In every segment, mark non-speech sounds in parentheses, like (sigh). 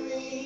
me.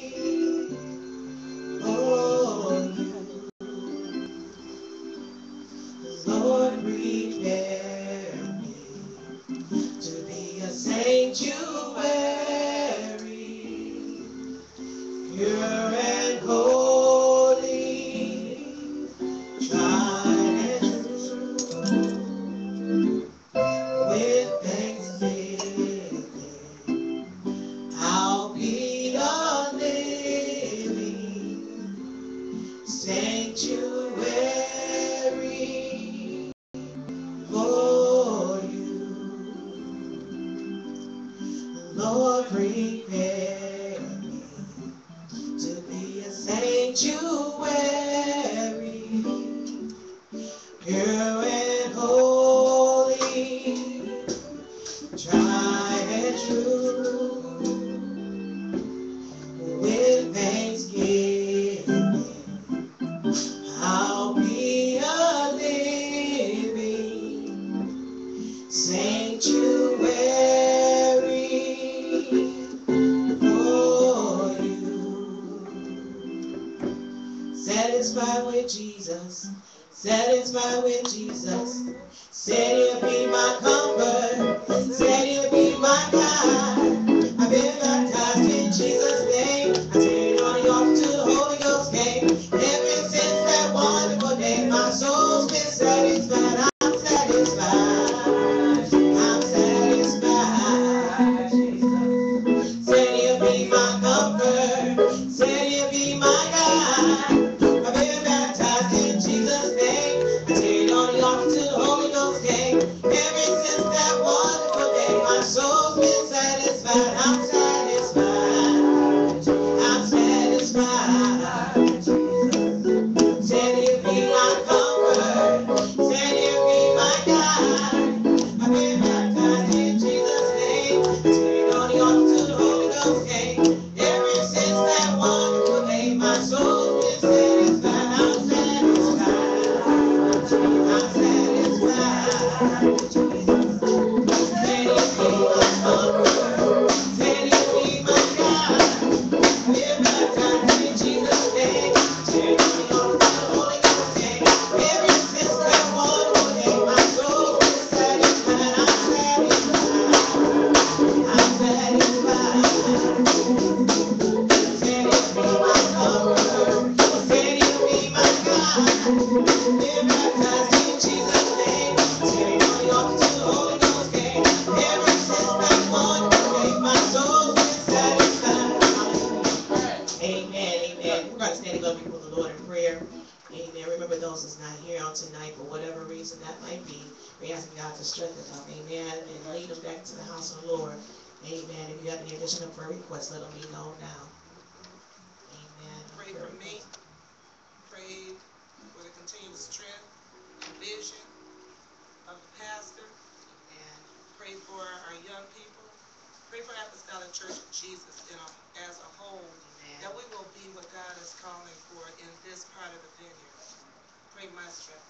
Pray my strength.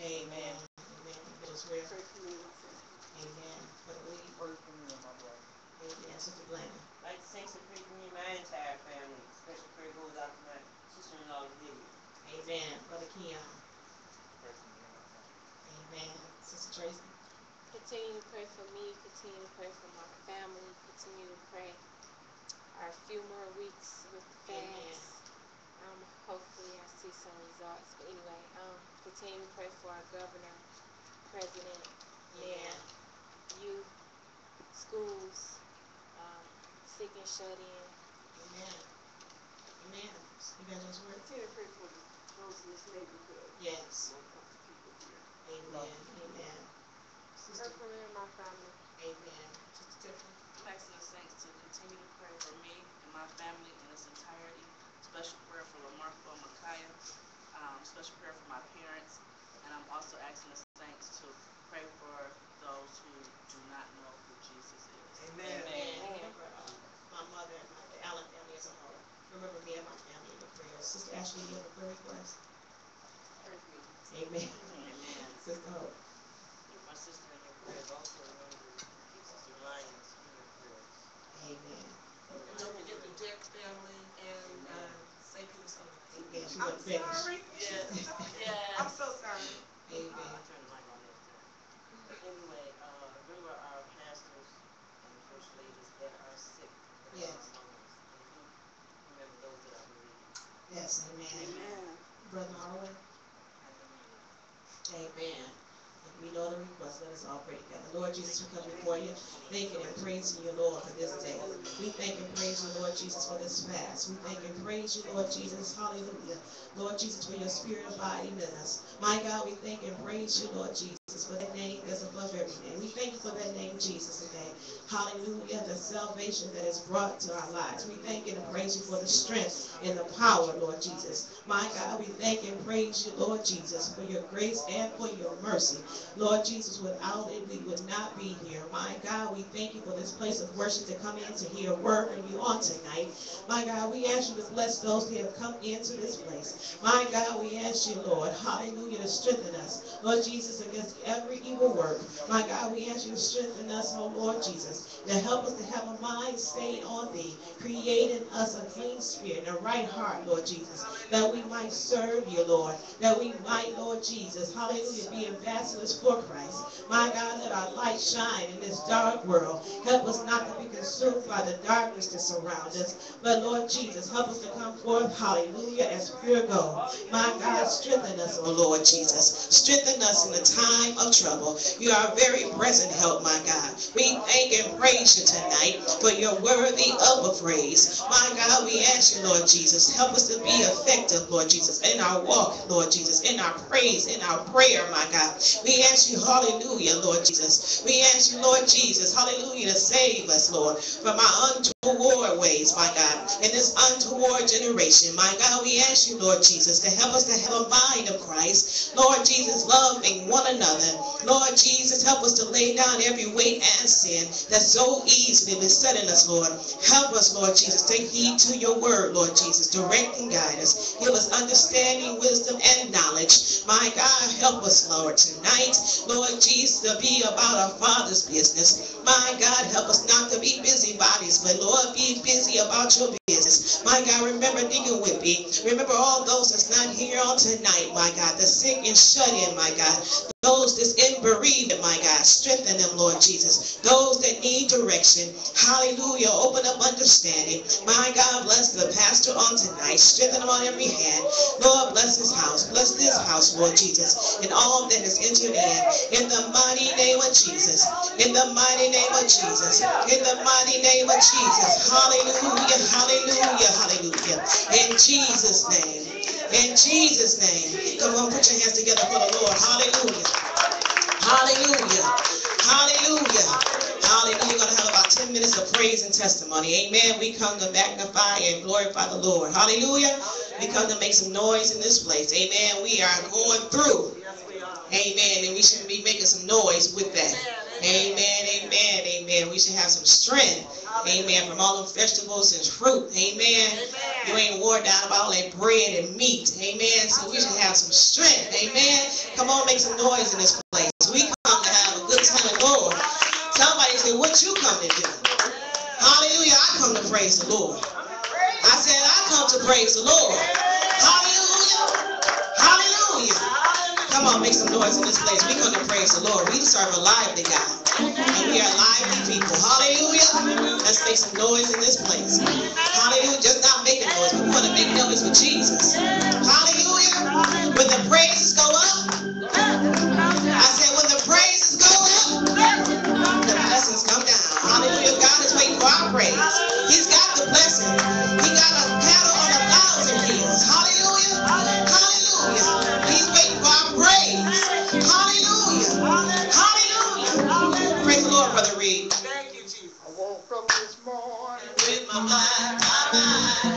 Amen. Amen. It is well. Amen. But we weak. Pray for me and my brother. Amen. Sister Blaney. Like the saints, pray for me and my entire family. Special prayer goes out to my sister-in-law, Lydia. Amen. Brother Keon. Amen. Sister Tracy. Continue to pray for me. Continue to pray for my family. Continue to pray our few more weeks with the fast. Um, hopefully I see some results. But anyway, um, continue to pray for our governor, president, mayor, youth, schools, um, sick and shut in. Amen. Amen. You got those words? Continue to pray for the those in this neighborhood. Yes. Amen. Amen. Sister. Pray for me and my family. Amen. Sister Tiffany. I'm asking the saints to continue to pray for me and my family in its entirety special prayer for Lamarco Micaiah, um, special prayer for my parents, and I'm also asking the saints to pray for those who do not know who Jesus is. Amen. Amen. Amen. Uh, my mother and my, the Allen family as a whole. Remember me and my family in the prayers. Sister Ashley, you have a prayer request? For me. Amen. Amen. Sister Hope. My sister in your prayers also remember Sister Lyons in your prayers. Amen. And don't forget the Jack family. I'm sorry. Yes. I'm so sorry. Amen. Uh, time. Anyway, uh, remember our pastors and first ladies that are sick. Yes. Yes, amen. Amen. Brother Marlon? Amen. We know the request, let us all pray together. Lord Jesus, we come before you, thanking and praising you, Lord, for this day. We thank and praise you, Lord Jesus, for this fast. We thank and praise you, Lord Jesus, hallelujah. Lord Jesus, for your spirit abiding in us. My God, we thank and praise you, Lord Jesus, for that name that's above every name. We thank you for that name, Jesus, today. Hallelujah, the salvation that is brought to our lives. We thank and praise you for the strength and the power, Lord Jesus. My God, we thank and praise you, Lord Jesus, for your grace and for your mercy. Lord Jesus, without it, we would not be here. My God, we thank you for this place of worship to come in to hear a word from you on tonight. My God, we ask you to bless those who have come into this place. My God, we ask you, Lord, hallelujah, to strengthen us. Lord Jesus, against every evil work. My God, we ask you to strengthen us, oh Lord Jesus, to help us to have a mind stayed on thee, creating us a clean spirit and a right heart, Lord Jesus, that we might serve you, Lord, that we might, Lord Jesus, hallelujah, be ambassadors for Christ. My God, let our light shine in this dark world. Help us not to be consumed by the darkness that surrounds us, but Lord Jesus, help us to come forth, hallelujah, as pure gold. My God, strengthen us, oh Lord Jesus. Strengthen us in the time of trouble. You are very present help, my God. We thank and praise you tonight for you're worthy of a praise. My God, we ask you, Lord Jesus, help us to be effective, Lord Jesus, in our walk, Lord Jesus, in our praise, in our prayer, my God. We ask you, hallelujah, Lord Jesus. We ask you, Lord Jesus, hallelujah, to save us, Lord, from our untoward ways, my God, in this untoward generation. My God, we ask you, Lord Jesus, to help us to have a mind of Christ. Lord Jesus, loving one another. Lord Jesus, help us to lay down every weight and sin that's so easily besetting us, Lord. Help us, Lord Jesus, take heed to your word, Lord Jesus. Direct and guide us. Give us understanding, wisdom, and knowledge. My God, help us, Lord, tonight. Lord Jesus, to be about our Father's business. My God, help us not to be busybodies, but Lord, be busy about your My God, remember Deacon Whippy. Remember all those that's not here on tonight, my God. The sick and shut in, my God. Those that's in bereavement, my God. Strengthen them, Lord Jesus. Those that need direction. Hallelujah. Open up understanding. My God, bless the pastor on tonight. Strengthen him on every hand. Lord, bless his house. Bless this house, Lord Jesus. And all that is entered in. In the mighty name of Jesus. In the mighty name of Jesus. In the mighty name of Jesus. Hallelujah. Hallelujah. Hallelujah. In Jesus' name. In Jesus' name. Come on, put your hands together for the Lord. Hallelujah. Hallelujah. Hallelujah. Hallelujah. We're going to have about 10 minutes of praise and testimony. Amen. We come to magnify and glorify the Lord. Hallelujah. We come to make some noise in this place. Amen. We are going through. Amen. And we should be making some noise with that. Amen. Amen. Amen. We should have some strength. Amen. From all the vegetables and fruit. Amen. You ain't wore down about all that bread and meat. Amen. So we should have some strength. Amen. Come on, make some noise in this place. We come to have a good time of Lord. Somebody say, what you come to do? Hallelujah. I come to praise the Lord. I said, I come to praise the Lord. Hallelujah. Hallelujah. Come on, make some noise in this place. We come to praise the Lord. We serve a lively God. And we are lively people. Hallelujah. Let's make some noise in this place. Hallelujah. Just not making noise, but we want to make noise with Jesus. Hallelujah. When the praises go up, I said, when the praises go up, the blessings come down. Hallelujah. God is waiting for our praise. He's got the blessing. He got a cattle on a thousand hills. Hallelujah. Up this morning. With my mind, my mind,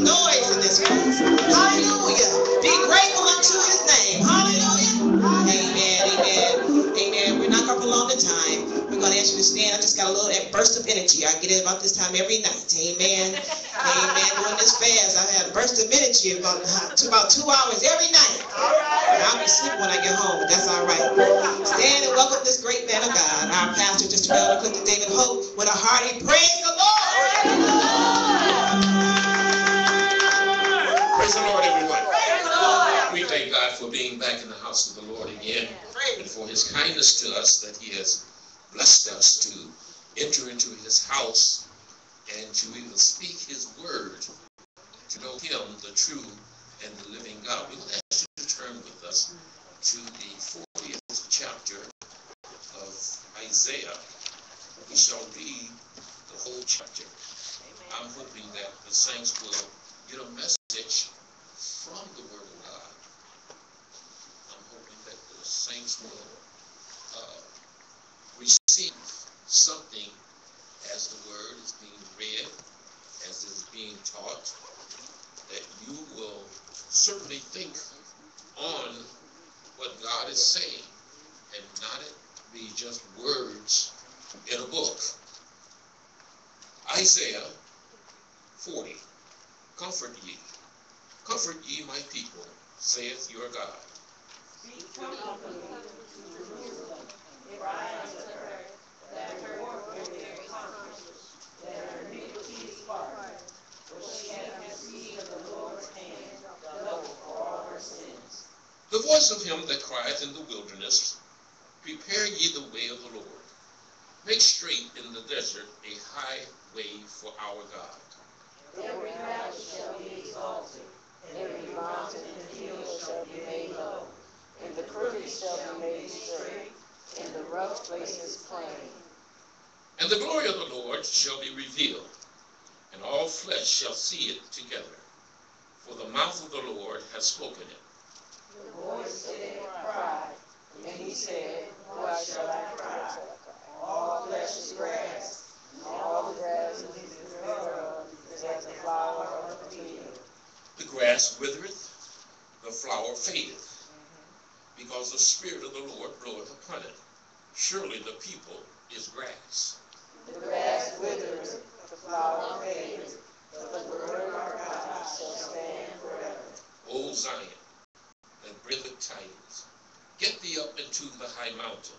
noise in this place. Hallelujah. Be grateful unto his name. Hallelujah. Amen. Amen. Amen. We're not going to prolong the time. We're going to ask you to stand. I just got a little burst of energy. I get it about this time every night. Amen. Amen. During this fast, I had a burst of energy about, about two hours every night. And I'll be asleep when I get home, but that's all right. Stand and welcome this great man of God, our pastor, Clifton David Hoke, with a hearty praise the Lord. Praise the Lord, everyone. We thank God for being back in the house of the Lord again and for his kindness to us that he has blessed us to enter into his house and to even speak his word, to know him, the true and the living God. We will ask you to turn with us to the 40th chapter of Isaiah. We shall read the whole chapter. I'm hoping that the saints will get a message from the Word of God. I'm hoping that the saints will uh, receive something as the Word is being read, as it is being taught, that you will certainly think on what God is saying and not it be just words in a book. Isaiah 40. Comfort ye. Comfort ye my people, saith your God. The voice of him that crieth in the wilderness, Prepare ye the way of the Lord. Make straight in the desert a high way for our God. Every valley shall be exalted, every mountain and hill shall be made low, and the crooked shall be made straight, and the rough places plain. And the glory of the Lord shall be revealed, and all flesh shall see it together. For the mouth of the Lord has spoken it. The voice said, Cry, and he said, Why shall I cry? All flesh is grass, and all the grass thereof is as the flower of the field. The grass withereth, the flower fadeth, because the Spirit of the Lord bloweth upon it. Surely the people is grass. The grass withereth, the flower fadeth, but the word of our God shall stand forever. O Zion, that bringeth tidings, get thee up into the high mountain.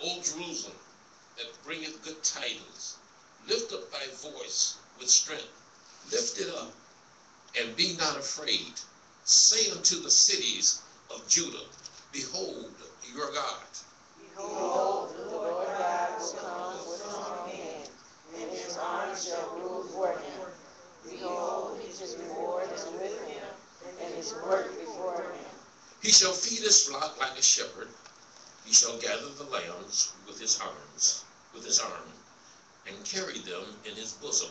O Jerusalem, that bringeth good tidings, lift up thy voice with strength. Lift it up, and be not afraid. Say unto the cities of Judah, Behold your God. Behold, the Lord God will come with strong hand, and his arm shall rule for him. Behold, his reward is with him, and his work before him. He shall feed his flock like a shepherd. He shall gather the lambs with his arms, with his arm, and carry them in his bosom,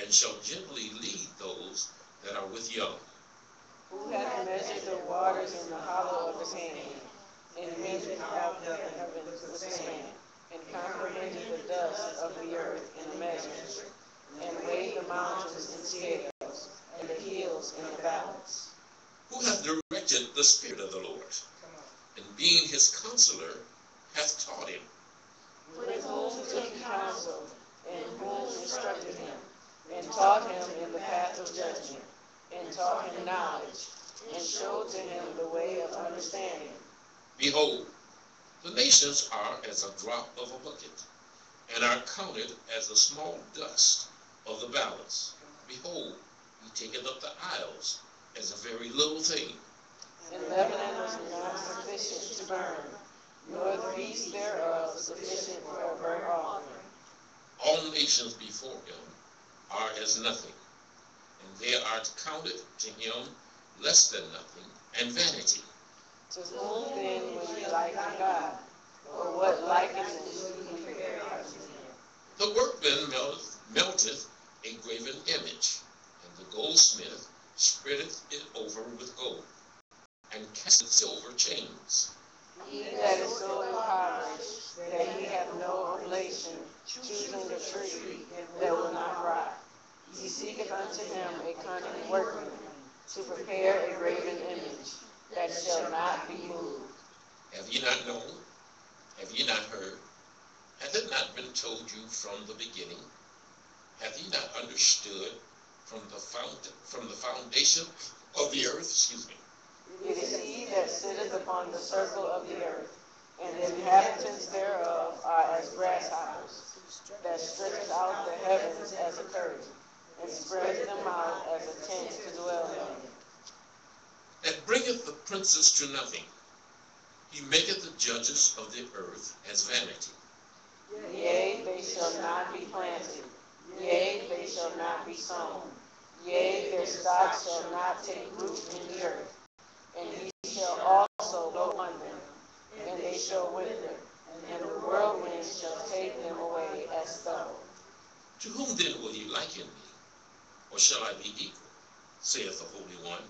and shall gently lead those that are with young. Who hath measured the waters in the hollow of his hand, and measured out the heavens with his hand, and comprehended the dust of the earth in a measure, and weighed the mountains in scales, and the hills in a balance. Who hath directed the Spirit of the Lord, and being his counselor, hath taught him. With whom took counsel, and whom instructed him, and taught him in the path of judgment, and taught him knowledge, and showed to him the way of understanding. Behold, the nations are as a drop of a bucket, and are counted as the small dust of the balance. Behold, he taketh up the isles as a very little thing. And Lebanon was not sufficient to burn, nor the beast thereof sufficient for a burnt offering. All nations before him are as nothing, they are counted to him less than nothing, and vanity. To whom then will ye liken God? Or what likeness do prepare unto him? The workman melteth, melteth a graven image, and the goldsmith spreadeth it over with gold, and casteth silver chains. He that is so impoverished that he have no oblation, choosing the tree that will not rot. He seeketh unto him a cunning workman to prepare a graven image that shall not be moved. Have ye not known? Have ye not heard? Hath it not been told you from the beginning? Have ye not understood from the found, from the foundation of the earth? Excuse me. It is he that sitteth upon the circle of the earth, and the inhabitants thereof are as grasshoppers, that stretcheth out the heavens as a curtain, and spreadeth them out as a tent to dwell in. That bringeth the princes to nothing. He maketh the judges of the earth as vanity. Yea, they shall not be planted. Yea, they shall not be sown. Yea, their stock shall not take root in the earth. And he shall also go under, and they shall wither, and the whirlwind shall take them away as stubble. To whom then will ye liken me? Or shall I be equal? saith the Holy One.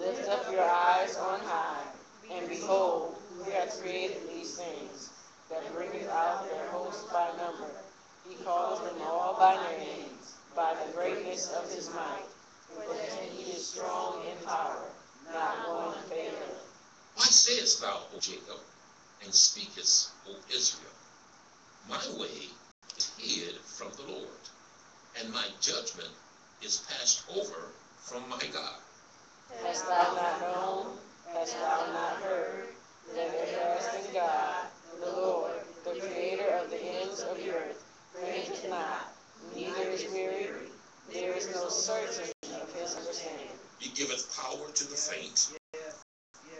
Lift up your eyes on high, and behold, who hath created these things, that bringeth out their host by number. He calls them all by name, by the greatness of his might. For he is strong in power, not one faileth. Why sayest thou, O Jacob, and speakest, O Israel? My way is hid from the Lord, and my judgment is passed over from my God. Hast thou not known, hast thou not heard, that everlasting God, the Lord, the creator of the ends of the earth, fainteth not, neither is weary, there is no searching of his understanding. He giveth power to the faint,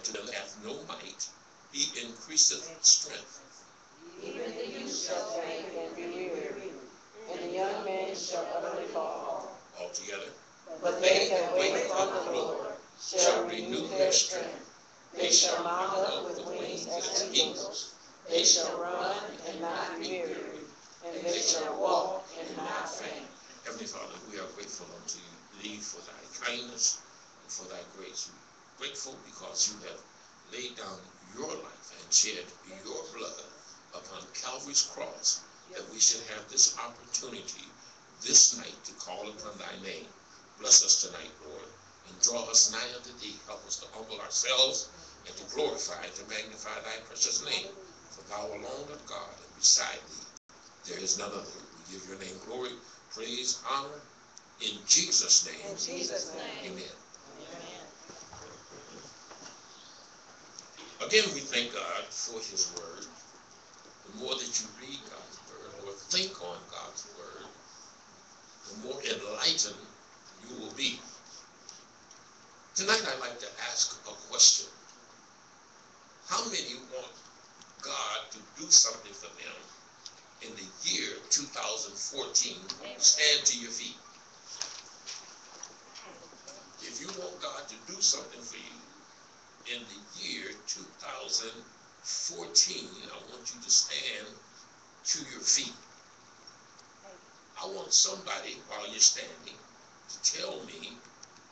to them that have no might, he increaseth strength. Even the youth shall faint and be weary, and the young man shall utterly fall. Altogether, But they that wait upon the Lord shall renew their strength. They shall mount up with wings as eagles. They shall run and not be weary, and they shall walk and not faint. Heavenly Father, we are grateful unto thee for thy kindness and for thy grace. We're grateful because you have laid down your life and shed your blood upon Calvary's cross that we should have this opportunity this night to call upon thy name. Bless us tonight, Lord, and draw us nigh unto thee. Help us to humble ourselves and to glorify and to magnify thy precious name. For thou alone art God, and beside thee there is none other. We give your name glory, praise, honor, in Jesus' name. In Jesus' name. Amen. Amen. Again, we thank God for his word. The more that you read God's word or think on God's word, the more enlightened you will be. Tonight, I'd like to ask a question. How many want God to do something for them in the year 2014? Stand to your feet. If you want God to do something for you in the year 2014. I want you to stand to your feet. I want somebody, while you're standing, to tell me,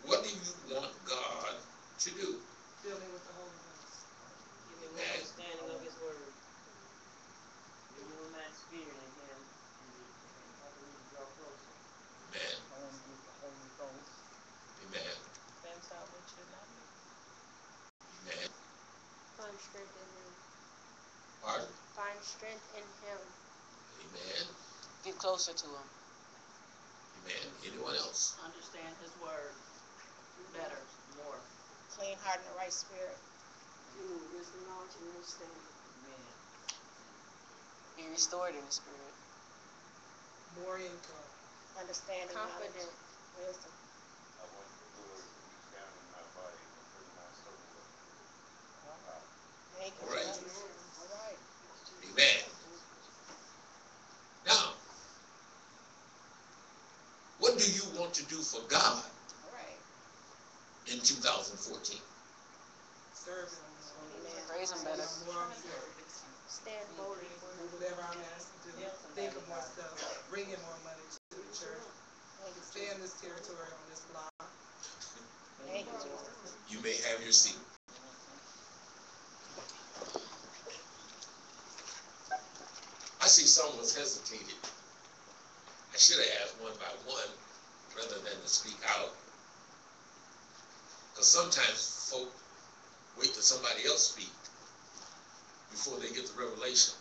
what do you want God to do? Fill me with the Holy Ghost. Give me the understanding of his word. Renew my spirit in him. I believe you draw closer. Amen. I want to get the Holy Ghost. Amen. Depends how much you love me. Amen. Find strength in him. Pardon? Find strength in him. Amen. Get closer to him. Amen. Anyone else? Understand his word better, more. Clean heart and the right spirit. Wisdom, knowledge, and understanding. Amen. Be restored in the spirit. More income. Understanding, knowledge, Confident. wisdom. I want the Lord to reach down in my body and bring my soul up. Thank you, All right. All right. Amen. Now, what do you want to do for God All right. in 2014? Serve him. Amen. Praise him better. More on him. Stand boldly Do whatever I'm asked to do. Think of more stuff. Bring in more money to the church. Thank Stay in this territory on this block. Thank you, You may have your seat. I see someone's hesitated. I should have asked one by one rather than to speak out. Because sometimes folk wait till somebody else speak before they get the revelation.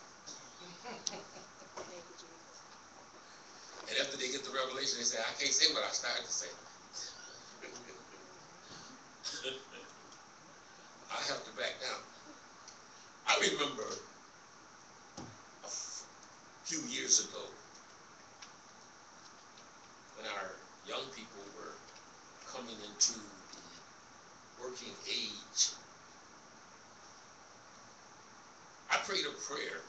And after they get the revelation, they say, I can't say what I started to say. (laughs) I have to back down. I remember a few years ago when our young people were coming into the working age. I prayed a prayer.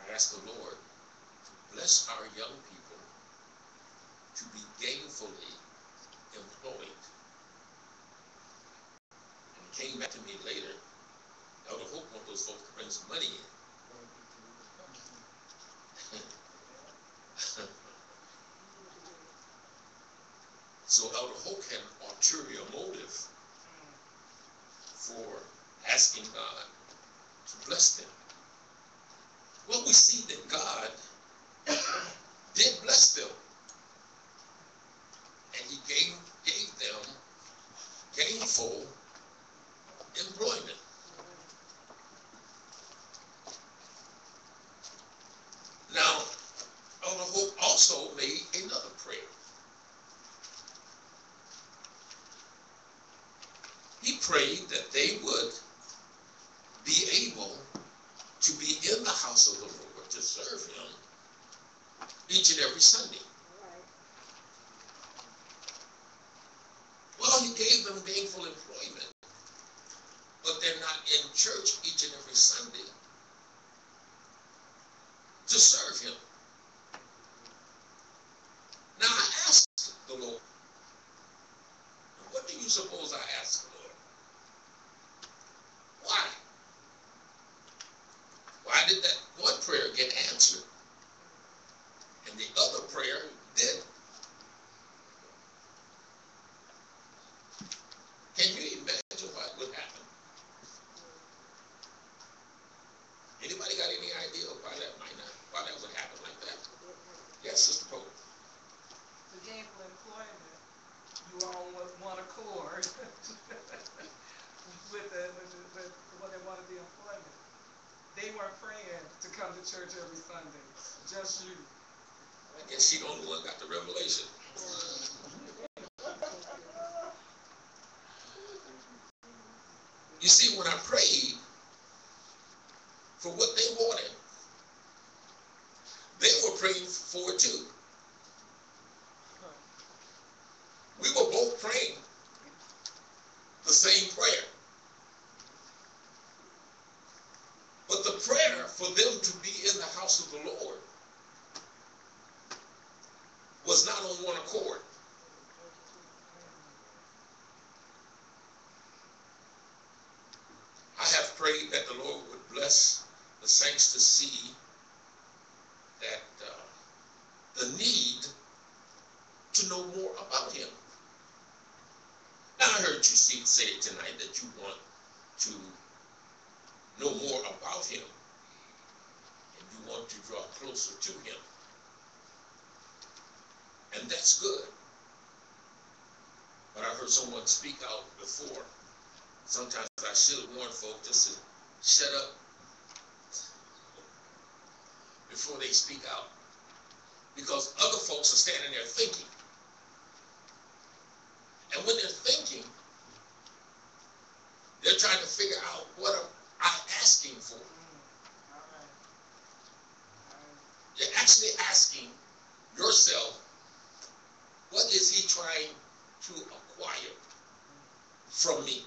I asked the Lord to bless our young people to be gainfully employed. And he came back to me later. Elder Hoke want those folks to bring some money in. So Elder Hoke had an ulterior motive for asking God to bless them. Well, we see that God did bless them. And he gave, gave them gainful employment. Now, Elder Hoke also made another prayer. He prayed that they would be able to be in the house of the Lord to serve him each and every Sunday. Well, he gave them gainful employment, but they're not in church each and every Sunday to serve him. Now I asked the Lord, what do you suppose I asked the Lord? Why? Why did that one prayer get answered and the other prayer didn't? Can you imagine what would happen? Anybody got any idea of why that might not, why that would happen like that? Yes, Sister Pope. The gainful employment, you all with one accord with the, with the, with what they wanted the employment. They weren't praying to come to church every Sunday, just you. I guess she the only one got the revelation. You see, when I prayed you want to know more about him and you want to draw closer to him. And that's good. But I heard someone speak out before. Sometimes I should warn folk just to shut up before they speak out. Because other folks are standing there thinking. And when they're thinking, figure out what I'm I asking for. You're actually asking yourself, what is he trying to acquire from me?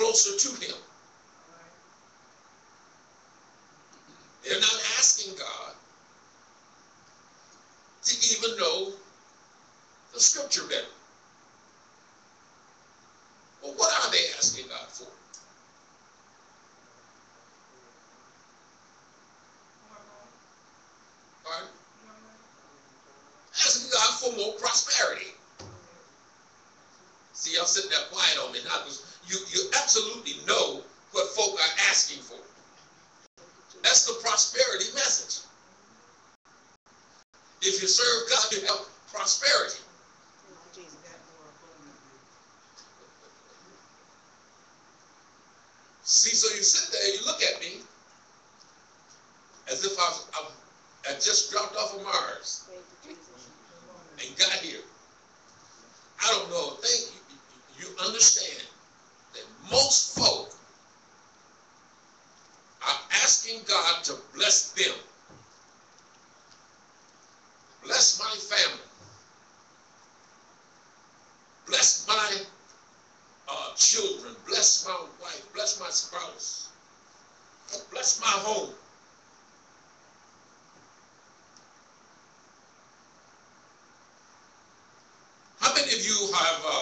closer to him. if you have uh,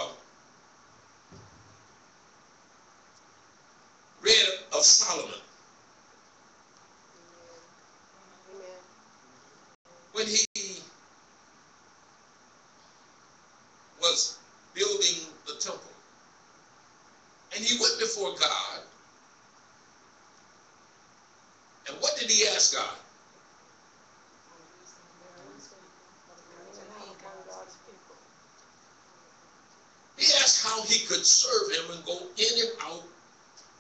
serve him and go in and out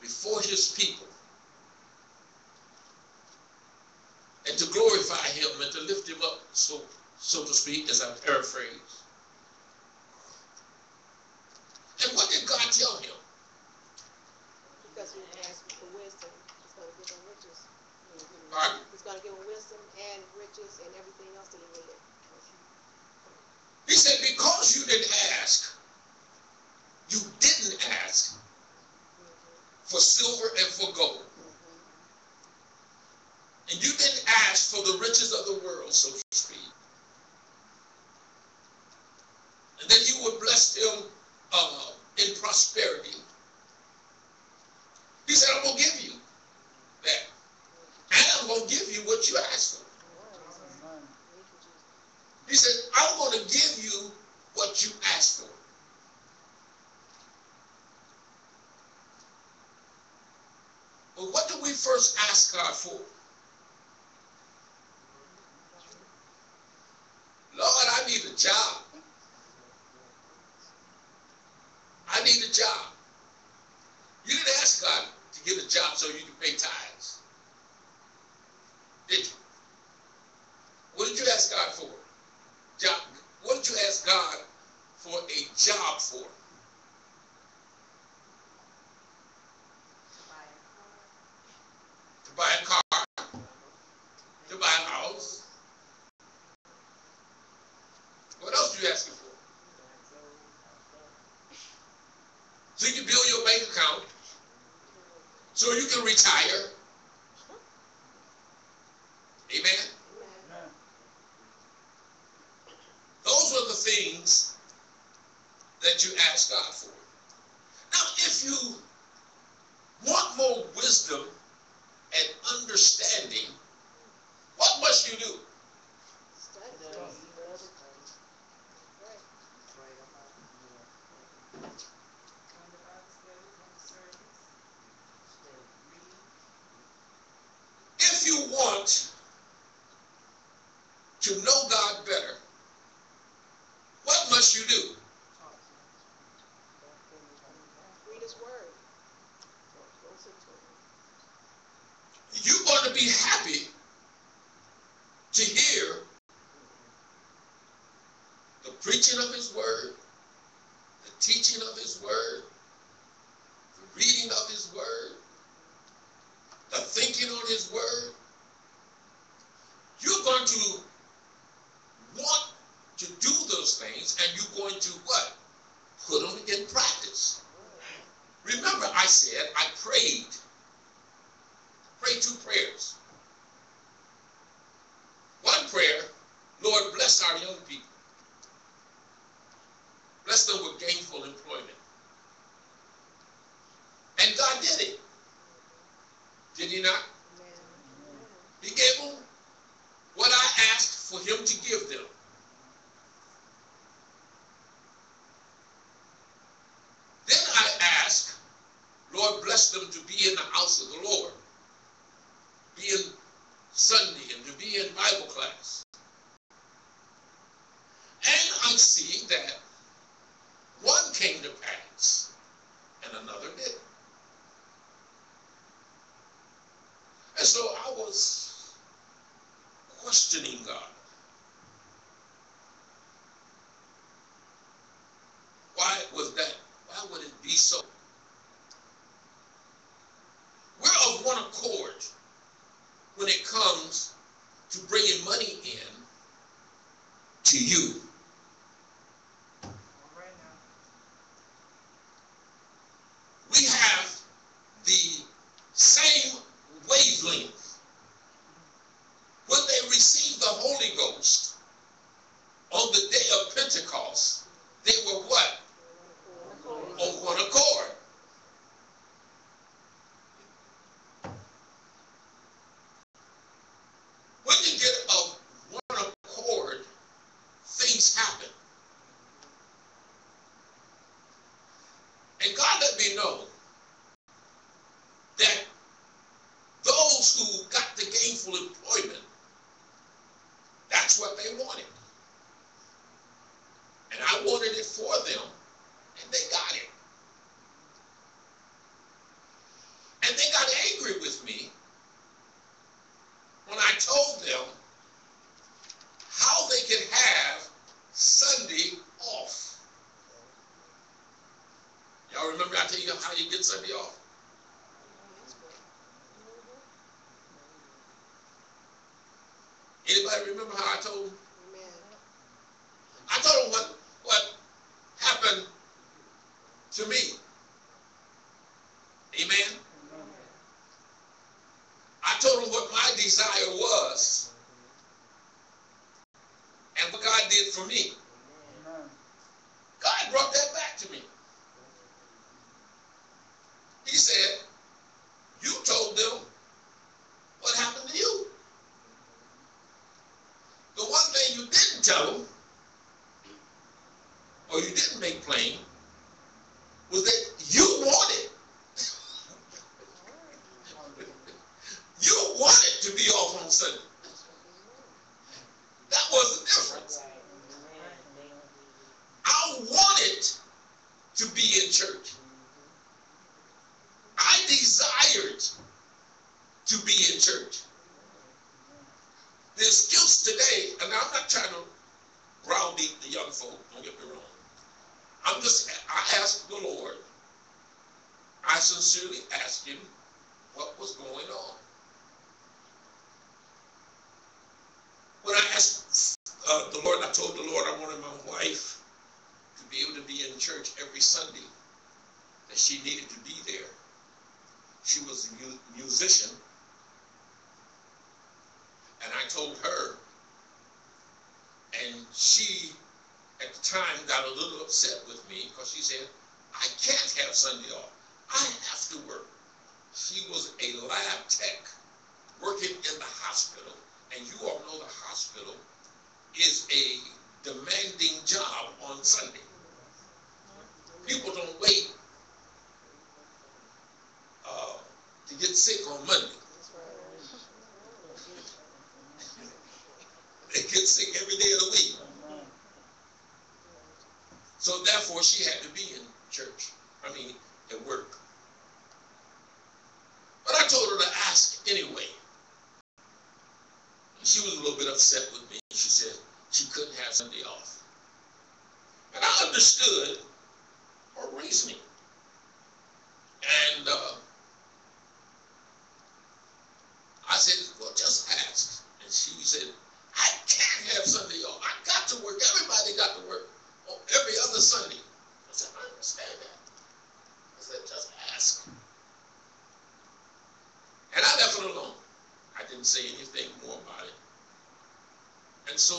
before his people and to glorify him and to lift him up, so, so to speak, as I paraphrase. Him uh, in prosperity. He said, I'm going to give you that. And I'm going to give you what you asked for. He said, I'm going to give you what you asked for. But what do we first ask God for? sure you can retire. God better, what must you do? Read his word. You want to be happy to hear the preaching of his word, the teaching of his Sunday off. We didn't make plain because she said, I can't have Sunday off.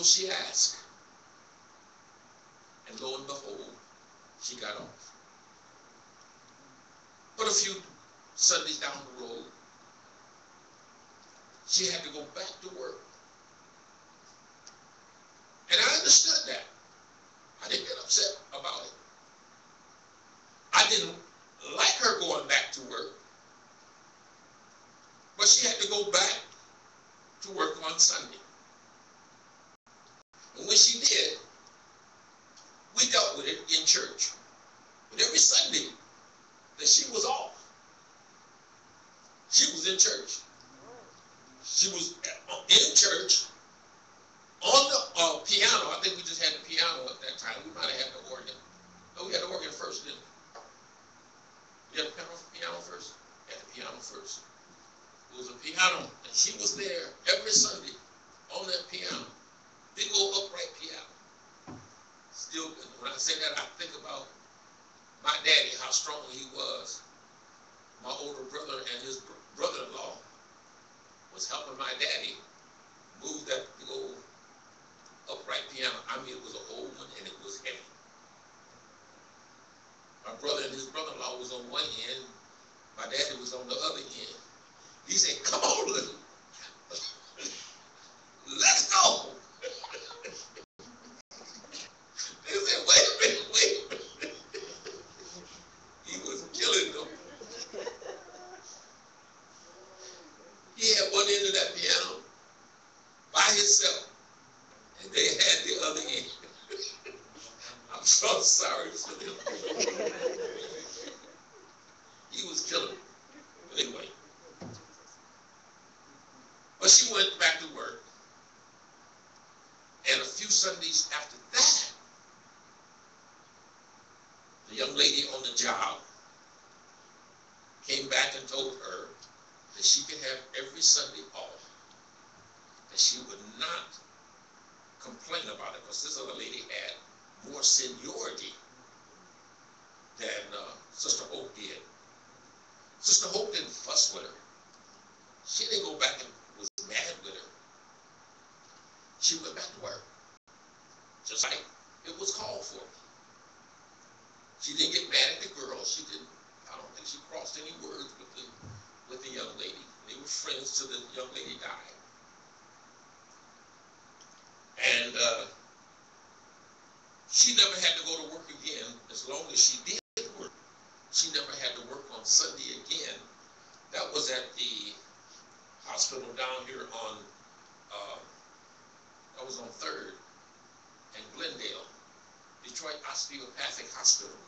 she asked. And lo and behold, she got off. But a few Sundays down the road, she had to go back to work. That's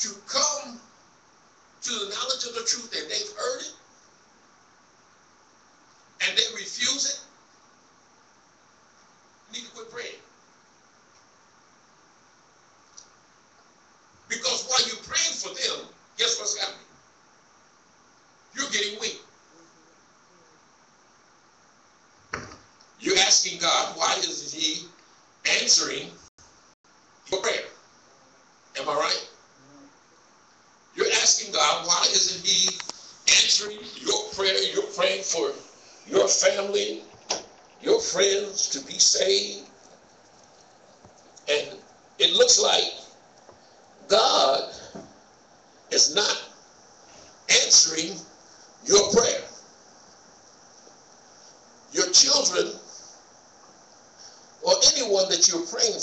to come to the knowledge of the truth that they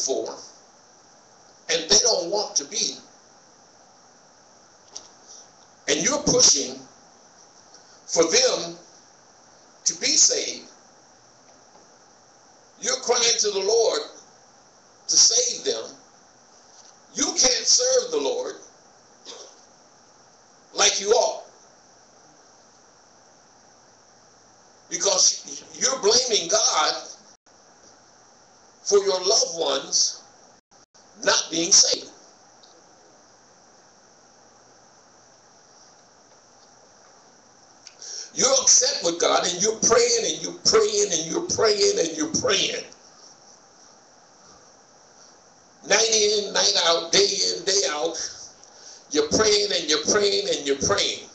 for. And they don't want to be. And you're pushing for them to be saved. You're crying to the Lord. you're praying and you're praying and you're praying and you're praying. Night in, night out, day in, day out. You're praying and you're praying and you're praying.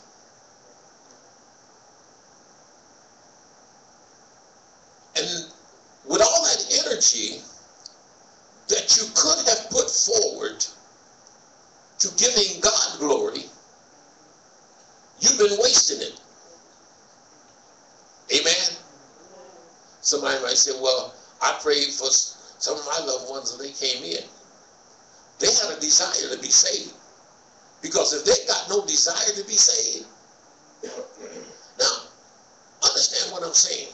said, well, I prayed for some of my loved ones and they came in. They had a desire to be saved. Because if they got no desire to be saved, now, understand what I'm saying.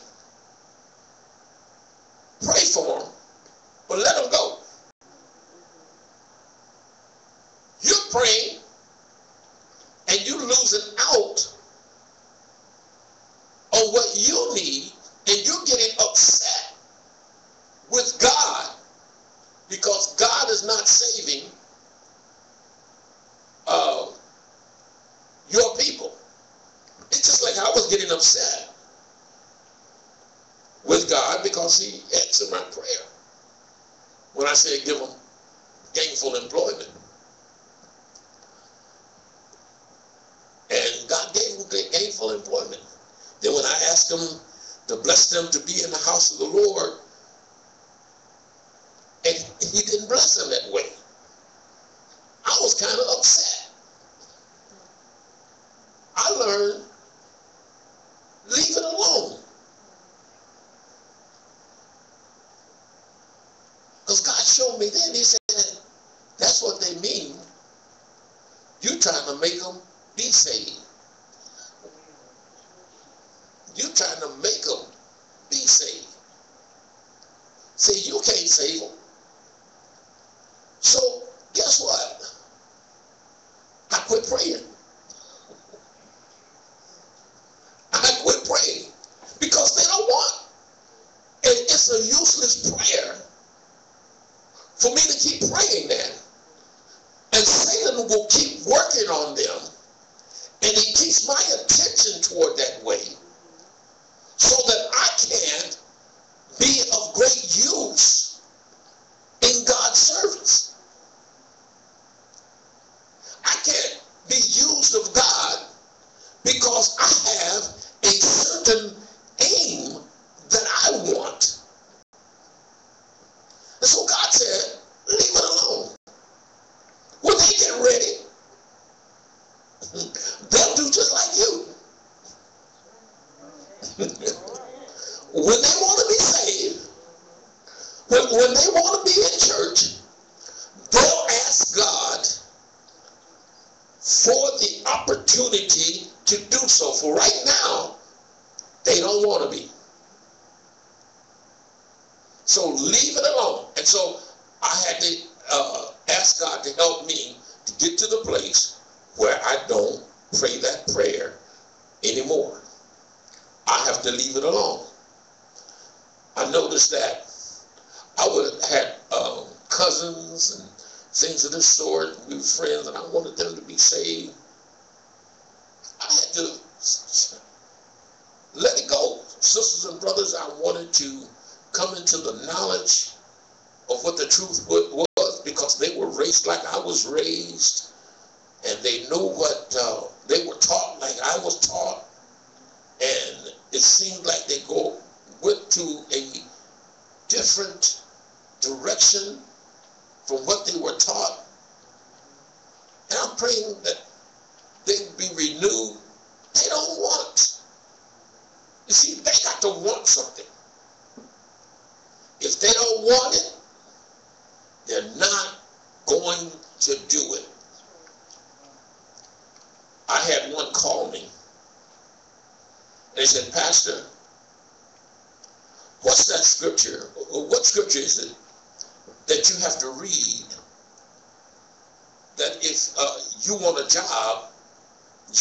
getting upset with God because he answered my prayer. When I said give him gainful employment. And God gave him gainful employment. Then when I asked him to bless them to be in the house of the Lord, and he didn't bless them that way.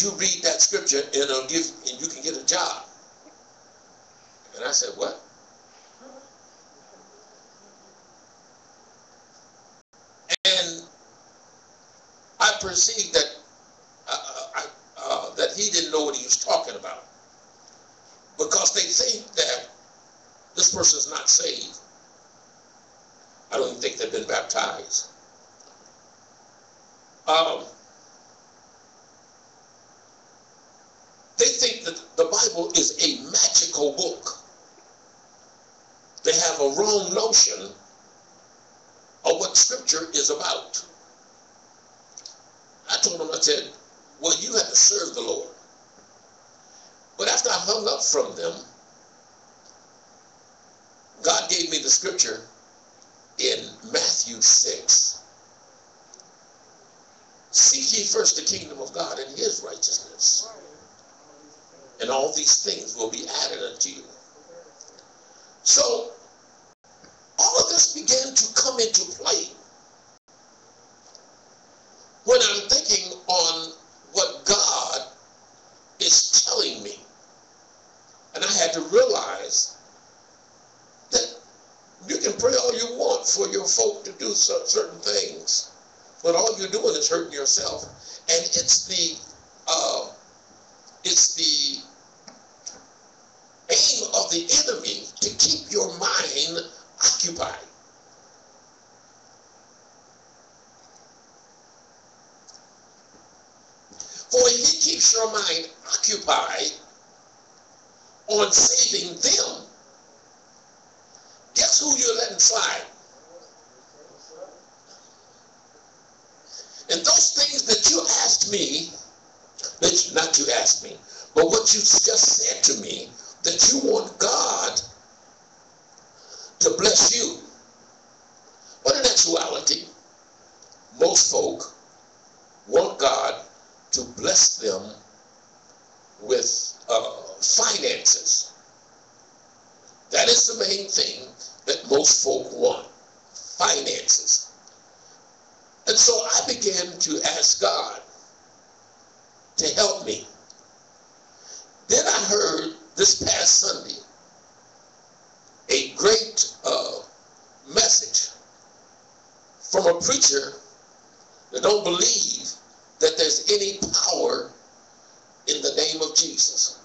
You read that scripture and it'll give and you can get a job. And I said, What? And I perceived that uh, I, uh, that he didn't know what he was talking about because they think that this person's not saved. I don't even think they've been baptized. Um, they think that the Bible is a magical book. They have a wrong notion of what Scripture is about. I told them, I said, well, you have to serve the Lord. But after I hung up from them, God gave me the scripture in Matthew 6. Seek ye first the kingdom of God and his righteousness. And all these things will be added unto you. So, all of this began to come into play when I'm thinking on what God is telling me. And I had to realize that you can pray all you want for your folk to do certain things, but all you're doing is hurting yourself. And it's the uh, it's the aim of the enemy to keep your mind occupied. For if he keeps your mind occupied on saving them, guess who you're letting slide? And those things that you asked me, that you, not you asked me, but what you just said to me, that you want God to bless you. But in actuality, most folk want God to bless them with uh, finances. That is the main thing that most folk want finances. And so I began to ask God to help me. Then I heard this past Sunday a great uh, message from a preacher that don't believe that there's any power in the name of Jesus.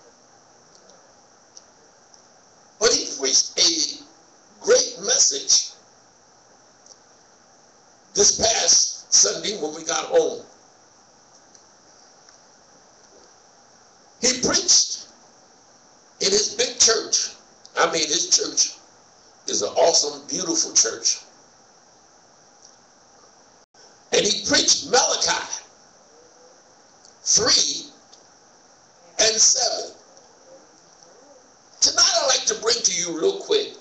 But he preached a great message this past Sunday when we got home. He preached in his big church. I mean, his church is an awesome, beautiful church. And he preached Malachi 3 and 7. Tonight I'd like to bring to you real quick,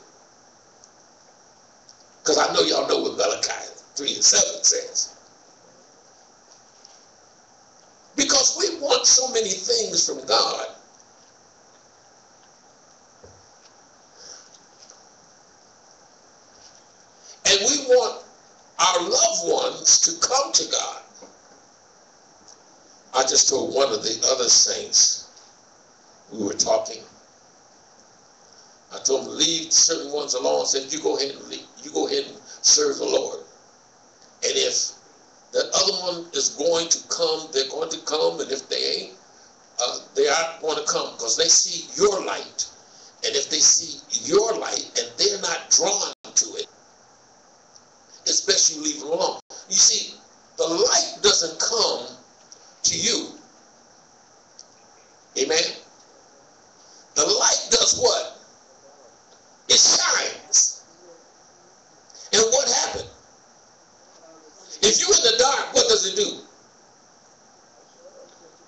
because I know y'all know what Malachi 3 and 7 says. Because we want so many things from God. We want our loved ones to come to God. I just told one of the other saints, we were talking. I told him leave certain ones alone. I said, you go ahead and leave. you go ahead and serve the Lord. And if that other one is going to come, they're going to come, and if they ain't, uh, they aren't going to come because they see your light. And if they see your light and they're not drawn best you leave them alone. You see, the light doesn't come to you. Amen. The light does what? It shines. And what happened? If you're in the dark, what does it do?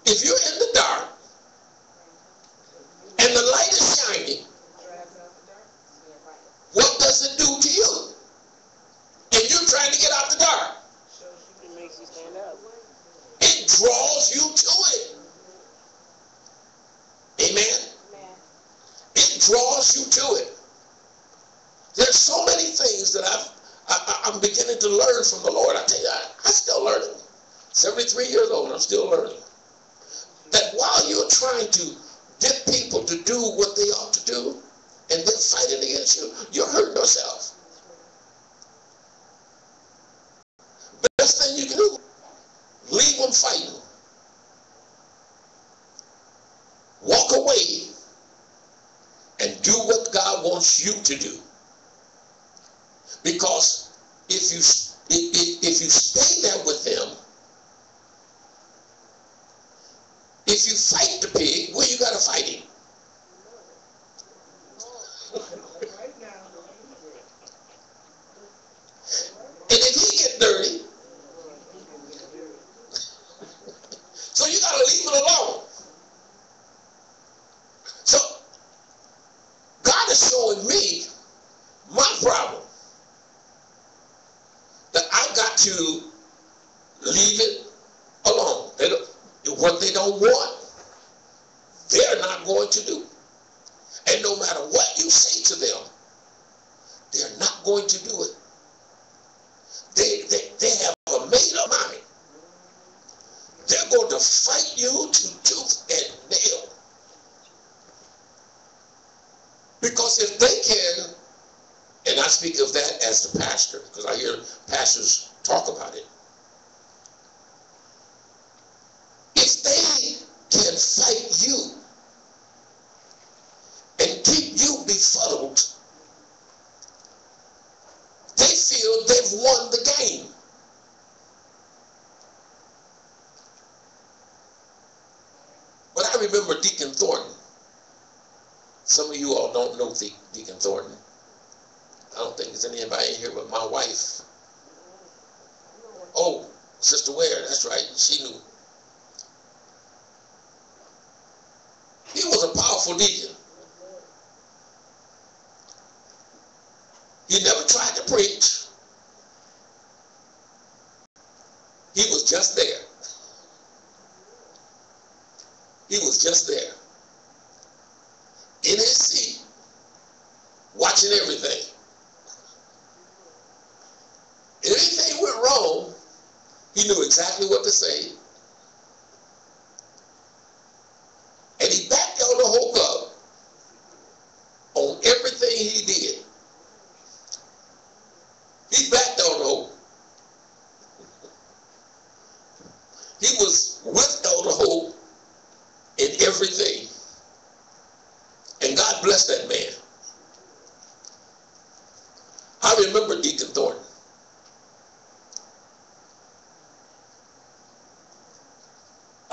If you're in the dark and the light is shining, what does it do to you? And you're trying to get out the dark. It makes you stand up. It draws you to it. Amen. It draws you to it. There's so many things that I've, I, am learn from the Lord. I tell you, I, I'm still learning. 73 years old, I'm still learning. That while you're trying to get people to do what they ought to do, and they're fighting against you, you're hurting yourself. Best thing you can do, leave them fighting. Walk away and do what God wants you to do. Because if you if, you stay there with them, if you fight the pig, where you gotta fight him? And if he get dirty, so you gotta leave it alone. So God is showing me my problem. That I got to leave it alone. They don't, what they don't want, they're not going to do. And no matter what you say to them, they're not going to do it. They, they, they have a made up mind. They're going to fight you to tooth and nail. Because if they can, and I speak of that as the pastor, because I hear pastors talk about it. If they can fight you and keep you befuddled, they feel they've won the game. But I remember Deacon Thornton. Some of you all don't know De- Deacon Thornton. I don't think there's anybody in here but my wife. Oh, Sister Ware, that's right. She knew. He was a powerful deacon. He never tried to preach. He was just there. He was just there. In his seat, watching everything. If anything went wrong, he knew exactly what to say. And he backed on the whole up on everything he did. He backed on the whole. He was with Elder Hoke in everything. And God bless that man. I remember Deacon Thornton.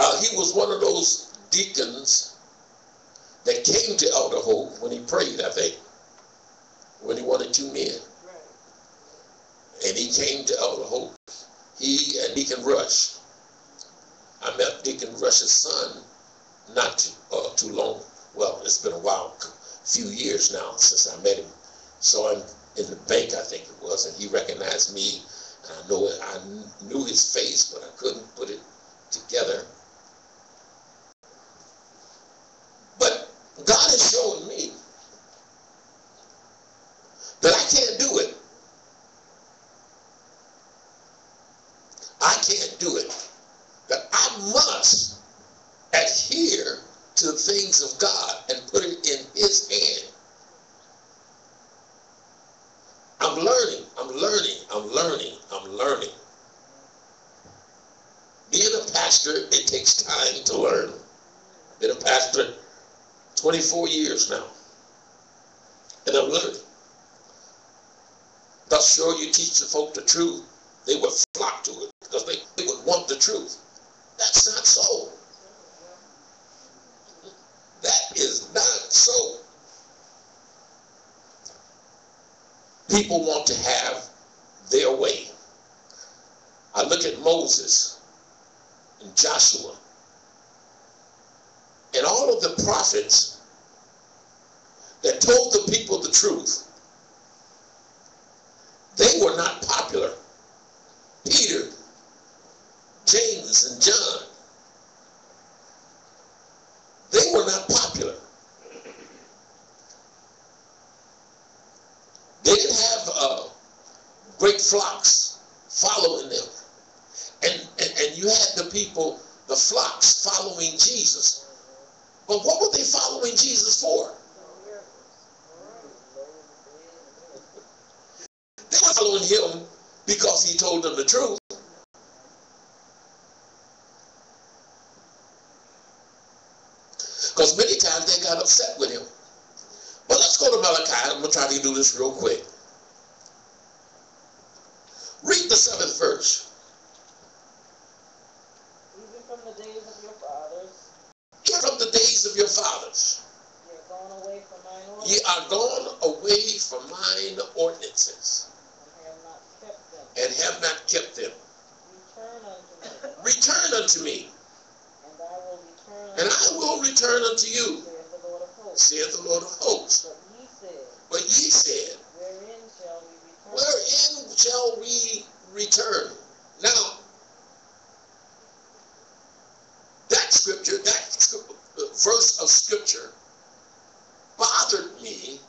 Uh, he was one of those deacons that came to Elder Hoke when he prayed, I think, when he wanted two men. And he came to Elder Hoke. He and Deacon Rush. I met Deacon Rush's son not too, uh, too long. Well, it's been a while, a few years now since I met him. So I'm in the bank, I think it was, and he recognized me. I know I knew his face, but I couldn't put it together. But God has shown me that I can't do it. I can't do it. That I must adhere to the things of God and put it in His hand. I'm learning, I'm learning, I'm learning, I'm learning. Being a pastor, it takes time to learn. I've been a pastor 24 years now. And I'm learning. Thus the folk the truth, they would flock to it because they, they would want the truth. That's not so. That is not so. People want to have their way. I look at Moses and Joshua and all of the prophets that told the people the truth. They were not popular. Peter, James, and John, they were not popular. They didn't have uh, great flocks following them. And, and, and you had the people, the flocks following Jesus. But what were they following Jesus for? They were following him because he told them the truth. Because many times they got upset with him. But let's go to Malachi. I'm going to try to do this real quick. The seventh verse. Even from the days of your fathers, From the days of your fathers, ye are gone away from mine ordinances, ye are gone away from mine ordinances, and have not kept them. and have not kept them. Return unto me, Return unto me, and I will return and unto I will return unto you, saith the Lord of hosts. saith the Lord of hosts. But ye said, But ye said, Wherein shall we return? Now, that scripture, that scrip- uh, verse of scripture bothered me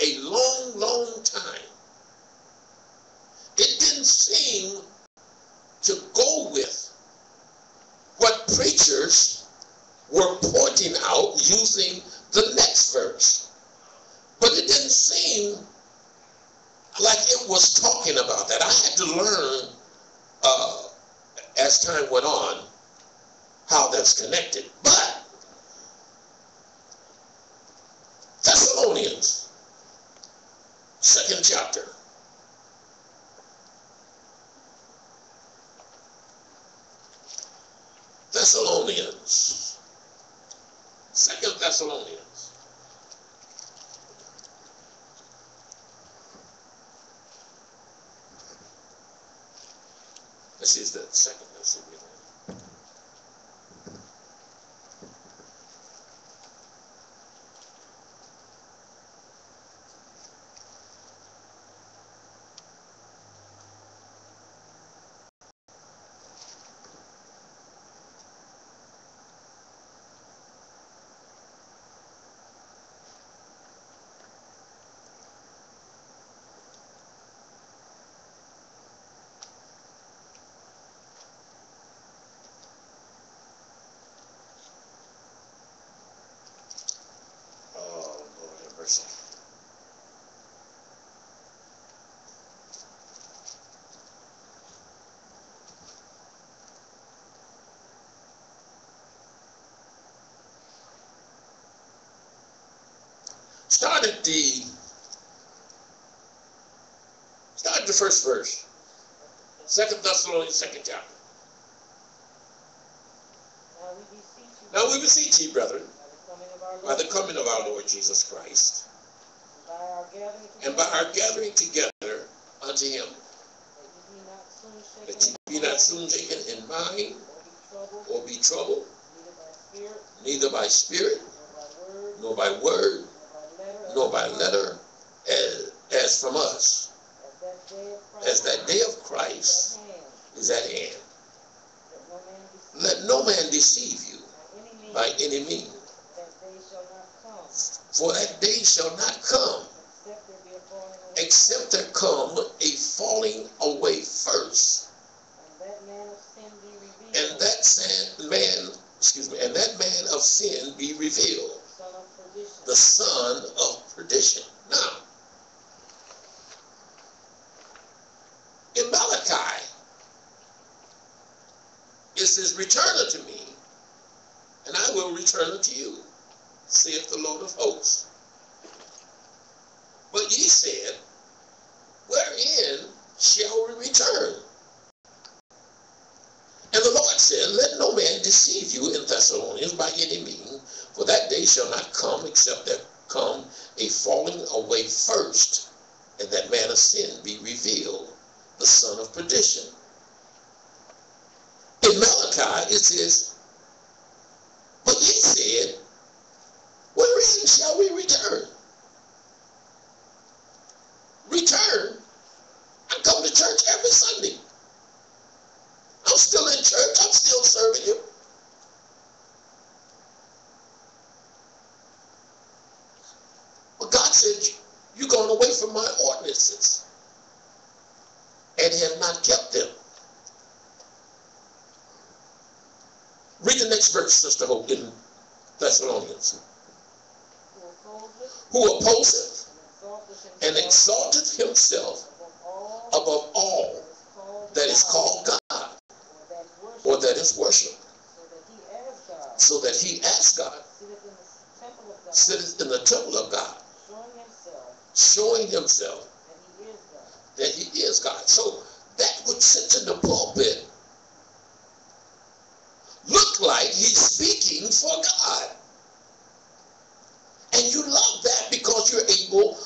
a long, long time. It didn't seem to go with what preachers were pointing out using the next verse. But it didn't seem like it was talking about that. I had to learn uh, as time went on how that's connected. But Thessalonians, second chapter. Thessalonians, second Thessalonians. This is the second Thessalonians. Oh, Lord have mercy. Start at the start at the first verse. Second Thessalonians, second chapter. Now we beseech you, brethren, by the coming of our Lord Jesus Christ, and by our gathering together unto him, that ye be not soon shaken in in mind, or be troubled, neither by spirit, nor by word, nor by letter, as, as from us, as that day of Christ is at hand, Let no man deceive you by any means, for that day shall not come, except there come a falling away first, and that man excuse me, and that man of sin be revealed, the son of perdition. Now, in Malachi, it says, Return unto me, and I will return unto you, saith the Lord of hosts. But ye said, Wherein shall we return? And the Lord said, Let no man deceive you in Thessalonians by any means, for that day shall not come except there come a falling away first, and that man of sin be revealed, the son of perdition. In Malachi it says, But ye said, Wherein shall we return? Return. I come to church every Sunday. I'm still in church. I'm still serving you. But God said, You're going away from my ordinances and have not kept them. Read the next verse, Sister Hoke, in Thessalonians. who opposeth and exalteth himself above all that is called God or that is worship, so that he as God sitteth in the temple of God, showing himself that he is God. So that would sit in the pulpit like he's speaking for God. And you love that because you're able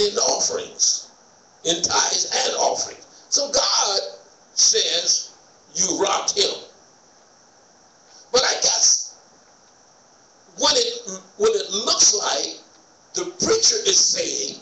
and in offerings, in tithes and offerings. So God says you robbed him. But I guess what it, what it looks like the preacher is saying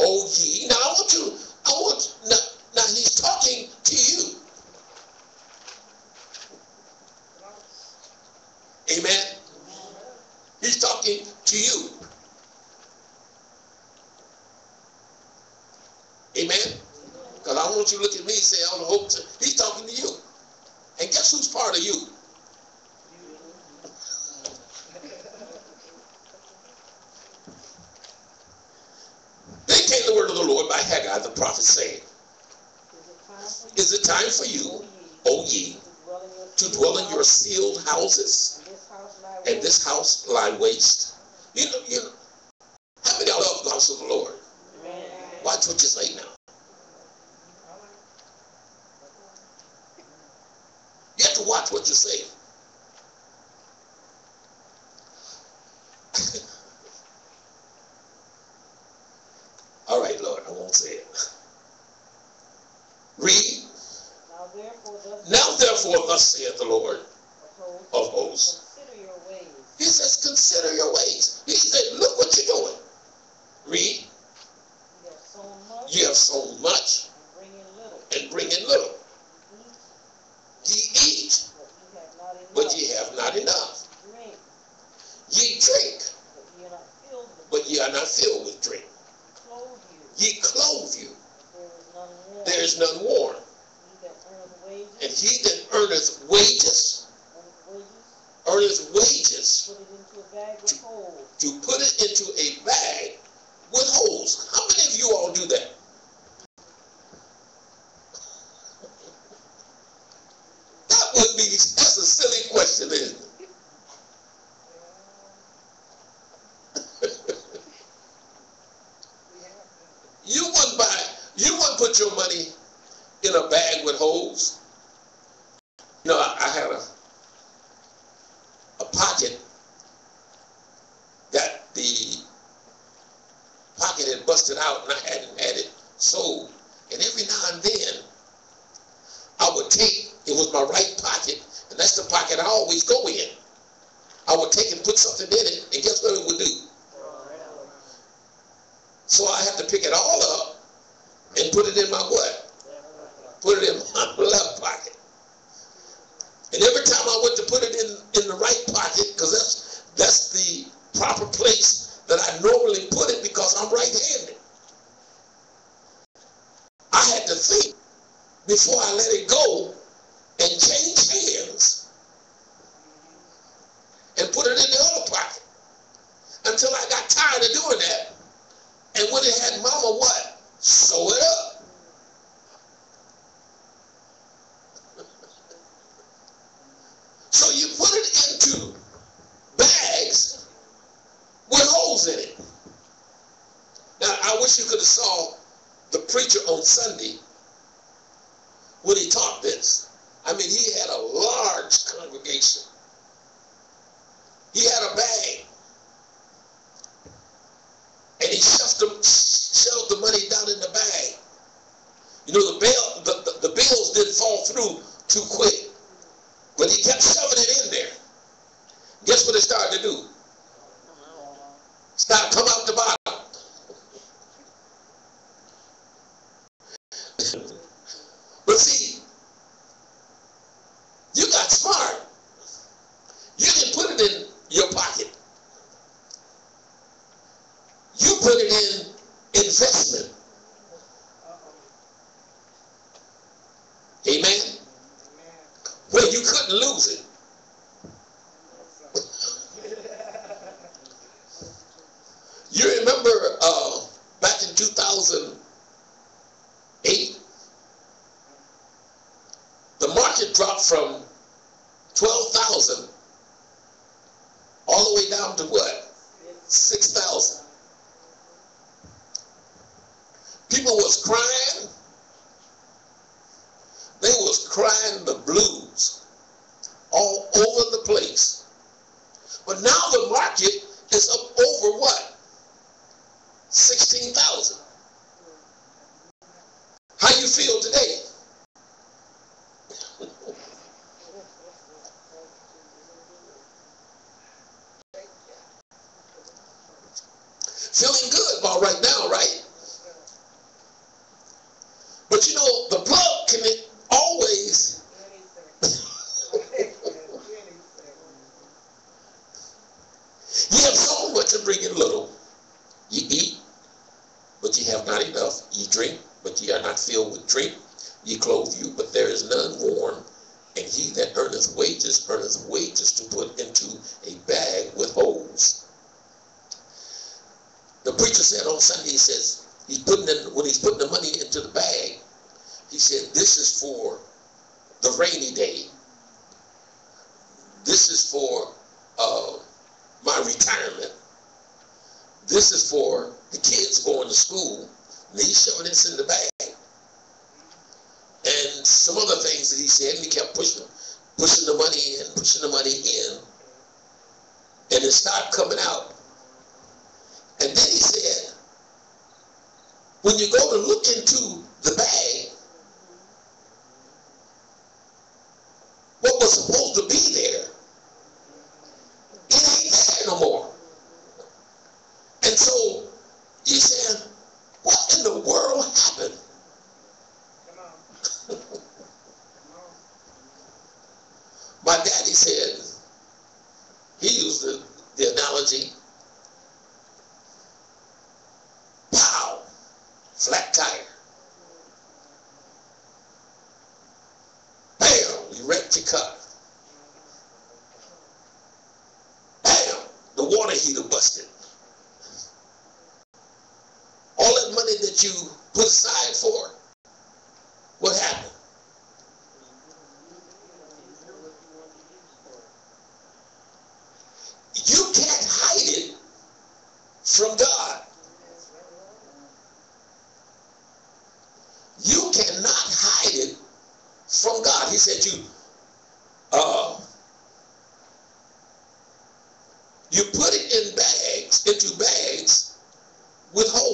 O ye. Now I want to. I want, now, now he's talking to you. Amen. He's talking to you. Amen. Because I want you to look at me and say, I don't hope to. He's talking to you. And guess who's part of you? prophet Is it time for you, O ye, to dwell in your sealed houses, and this house lie waste? You know, you know. How many of love the house of the Lord? Watch what you say now. You have to watch what you say. through too quick. But he kept shoving it in there. Guess what it started to do? from 12,000 all the way down to what? 6,000. People was crying. when he's putting the money into the bag, he said, this is for the rainy day. This is for uh, my retirement. This is for the kids going to school. And he's showing this in the bag. And some other things that he said, and he kept pushing, pushing the money in, pushing the money in. you go and look into the he done busted. All that money that you put aside for You put it in bags, into bags with holes.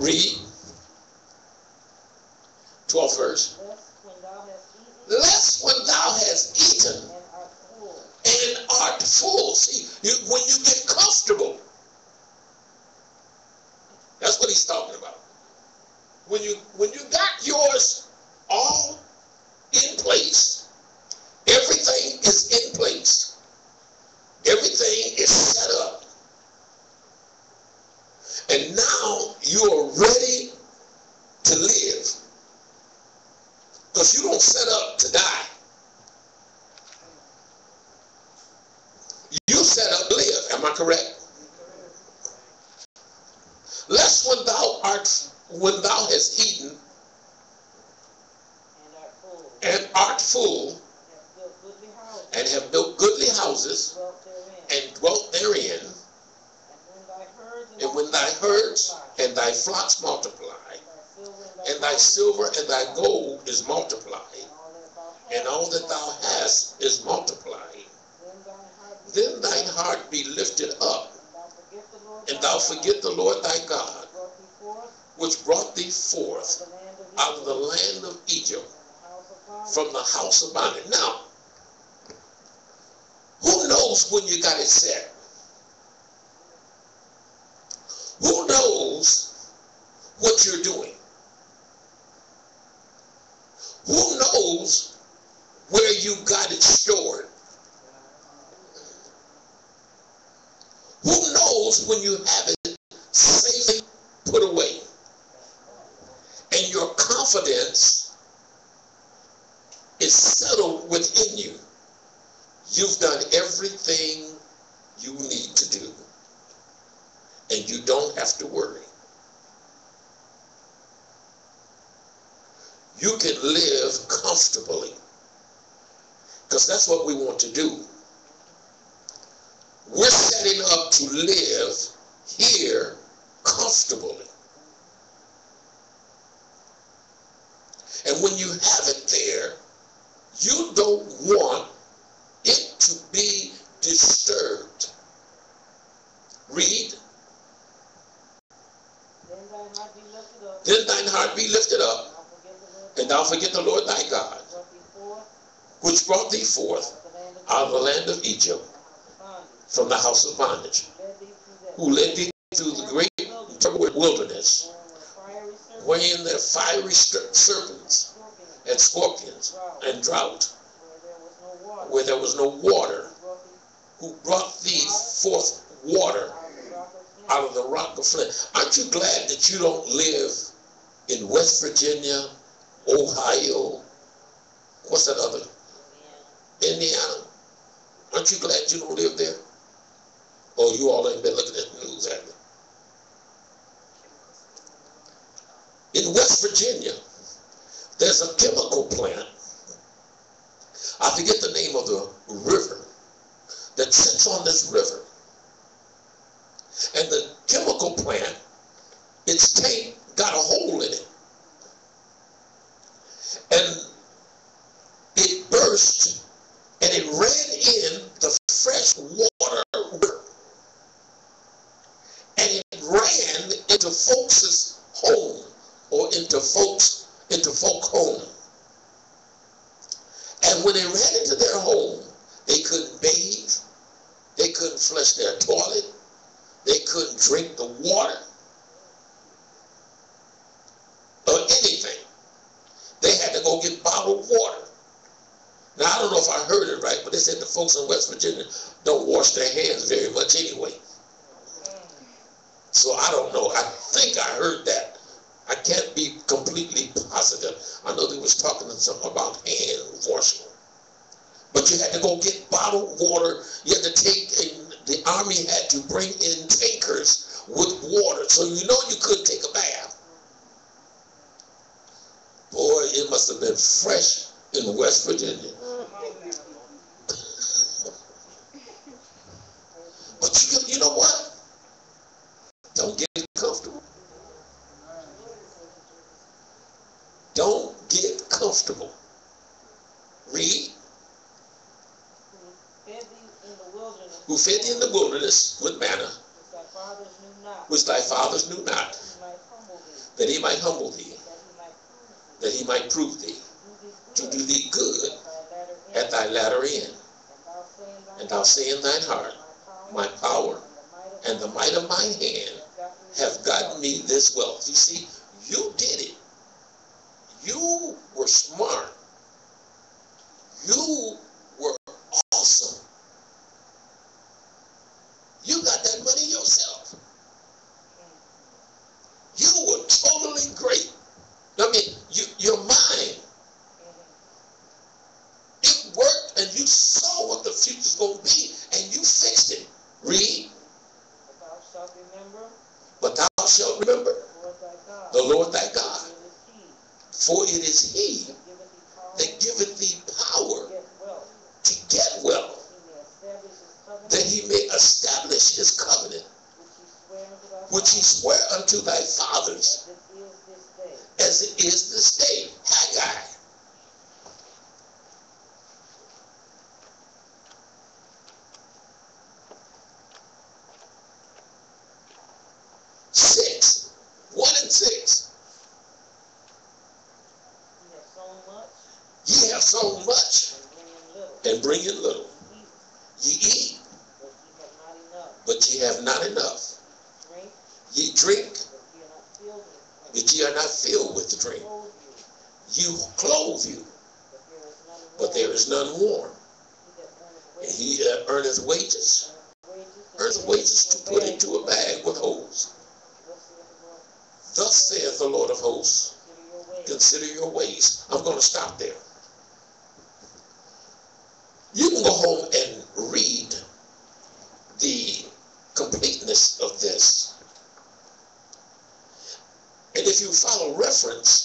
Read 12 verse. when you have it safely put away. And your confidence is settled within you. You've done everything you need to do. And you don't have to worry. You can live comfortably. Because that's what we want to do. We're to live here comfortably. And when you have it there, you don't want it to be disturbed. Read. Then thine heart be lifted up. Then thine heart be lifted up. And thou forget the Lord thy God, which brought thee forth out of the land of Egypt from the house of bondage, who led thee through the great wilderness, wherein their fiery serpents and scorpions and drought, where there was no water, who brought thee forth water out of the rock of flint. Aren't you glad that you don't live in West Virginia, Ohio, what's that other? Indiana. Aren't you glad you don't live there? Oh, you all ain't been looking at the news, have you? In West Virginia, there's a chemical plant. I forget the name of the river that sits on this river. And the chemical plant, its tank got a hole in it. And it burst and it ran in the fresh water river. And it ran into folks' home or into folks, into folk home. And when it ran into their home, they couldn't bathe, they couldn't flush their toilet, they couldn't drink the water or anything. They had to go get bottled water. Now, I don't know if I heard they said the folks in West Virginia don't wash their hands very much anyway. So I don't know. I think I heard that. I can't be completely positive. I know they was talking something about hand washing. But you had to go get bottled water. You had to take, the army had to bring in tankers with water. So you know you couldn't take a bath. Boy, it must have been fresh in West Virginia. but you, you know what? Don't get comfortable. Don't get comfortable. Read. Who fed the with manna, which thy fathers knew not, that he might humble thee, that he might prove thee, to do thee good at thy latter end. And thou say in thine heart, My power and the might of my hand have gotten me this wealth. You see, you did it. You were smart. You were awesome. You got that money yourself. You were totally great. I mean, you, your mind it worked and you saw what the future's going to be and you fixed it. Read. But thou shalt remember the Lord thy God. For it is he that giveth thee power to get wealth, that he may establish his covenant, which he sware unto thy fathers, as it is this day. Haggai. Six. One and six. Ye have sown much and bring in little. Ye eat, but ye have not enough. Ye drink, but ye are not filled with the drink. You clothe you, but there is none warm. And he that earneth wages, earneth wages to put into a bag with holes. Thus saith the Lord of hosts, consider your ways. I'm going to stop there. You can go home and read the completeness of this. And if you follow reference,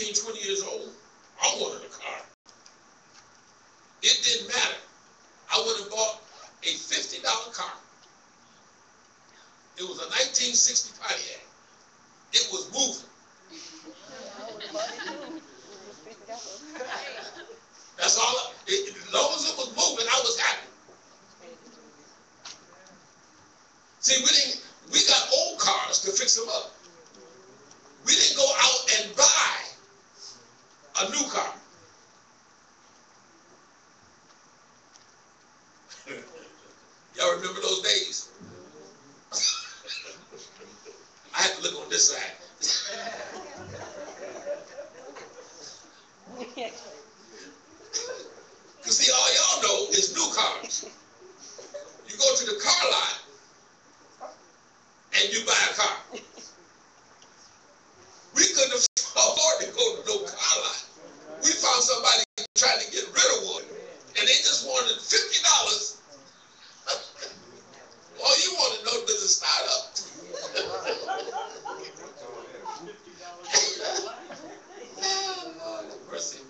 19, 20 years old, I wanted a car. It didn't matter. I would have bought a $50 car. It was a 1960 Pontiac. It was moving. That's all. I- it- As long as it was moving, I was happy. See, we didn't. We got old cars to fix them up. We didn't go out and buy a new car. (laughs) Y'all remember those days? (laughs) I had to look on this side. (laughs) Cause see, all y'all know is new cars. You go to the car lot and you buy a car. We couldn't afford to go to no car lot. We found somebody trying to get rid of one, and they just wanted fifty dollars. (laughs) All you want to know does it start up? (laughs) Mercy.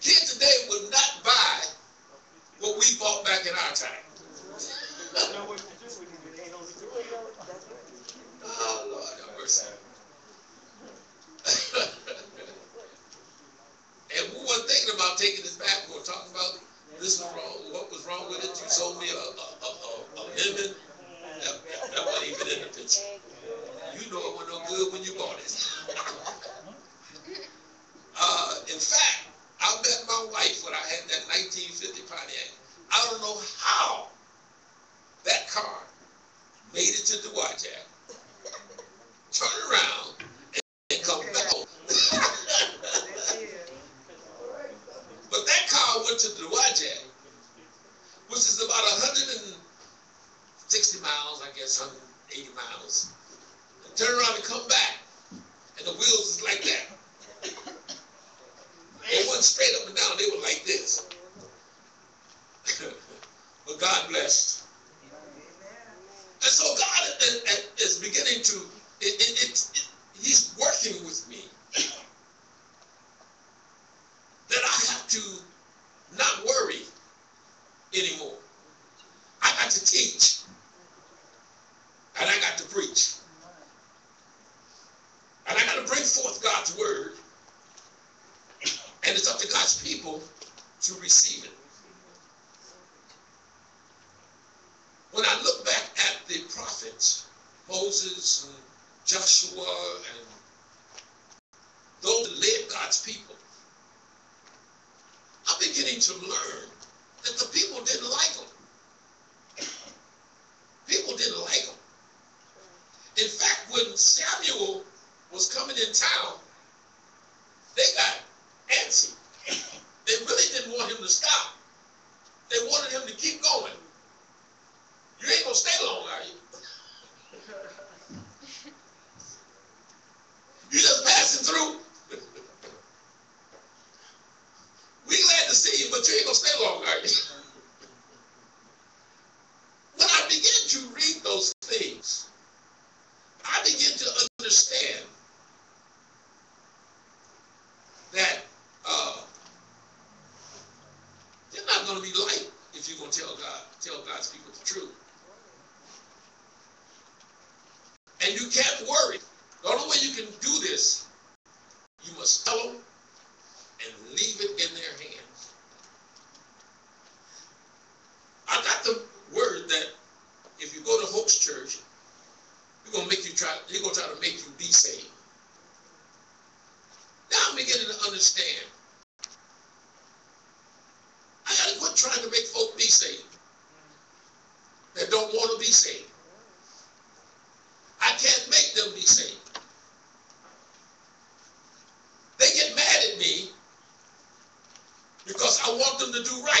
Kids today would not buy what we bought back in our time. (laughs) Oh, Lord mercy. (laughs) and we weren't thinking about taking this back. We were talking about this was wrong, what was wrong with it. You sold me a, a, a, a. That, that, wasn't even in the picture. You know it wasn't no good when you bought it. (laughs) uh, in fact, I met my wife when I had that 1950 Pontiac. I don't know how that car made it to Dowagiac, turned around, and, come back home. but that car went to Dowagiac, which is about 160 miles, I guess, 180 miles. And turn around and come back, and the wheels is like that. They wasn't straight up and down, they were like this. (laughs) but God blessed. And so God is, is beginning to, it, it, it, He's working with me. That I have to not worry anymore. I got to teach. And I got to preach. And I got to bring forth God's word. And it's up to God's people to receive it. When I look back at the prophets, Moses and Joshua and those that led God's people, I'm beginning to learn that the people didn't like them. People didn't like them. In fact, when Samuel was coming in town, they got antsy. They really didn't want him to stop. They wanted him to keep going. You ain't gonna stay long, are you? You just passing through. we glad to see you, but you ain't gonna stay long, are you? when I begin to read those things, do right.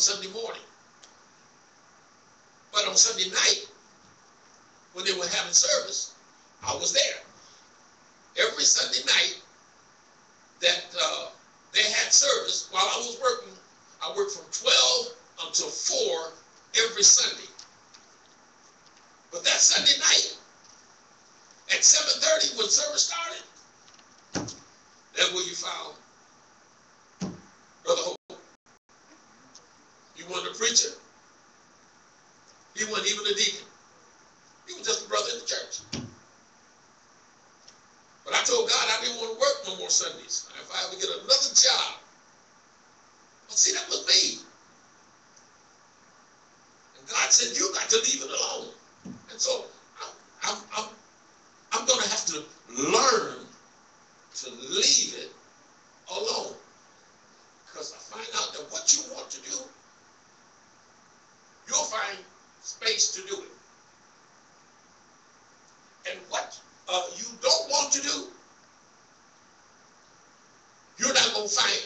Sunday morning. But on Sunday night, when they were having service,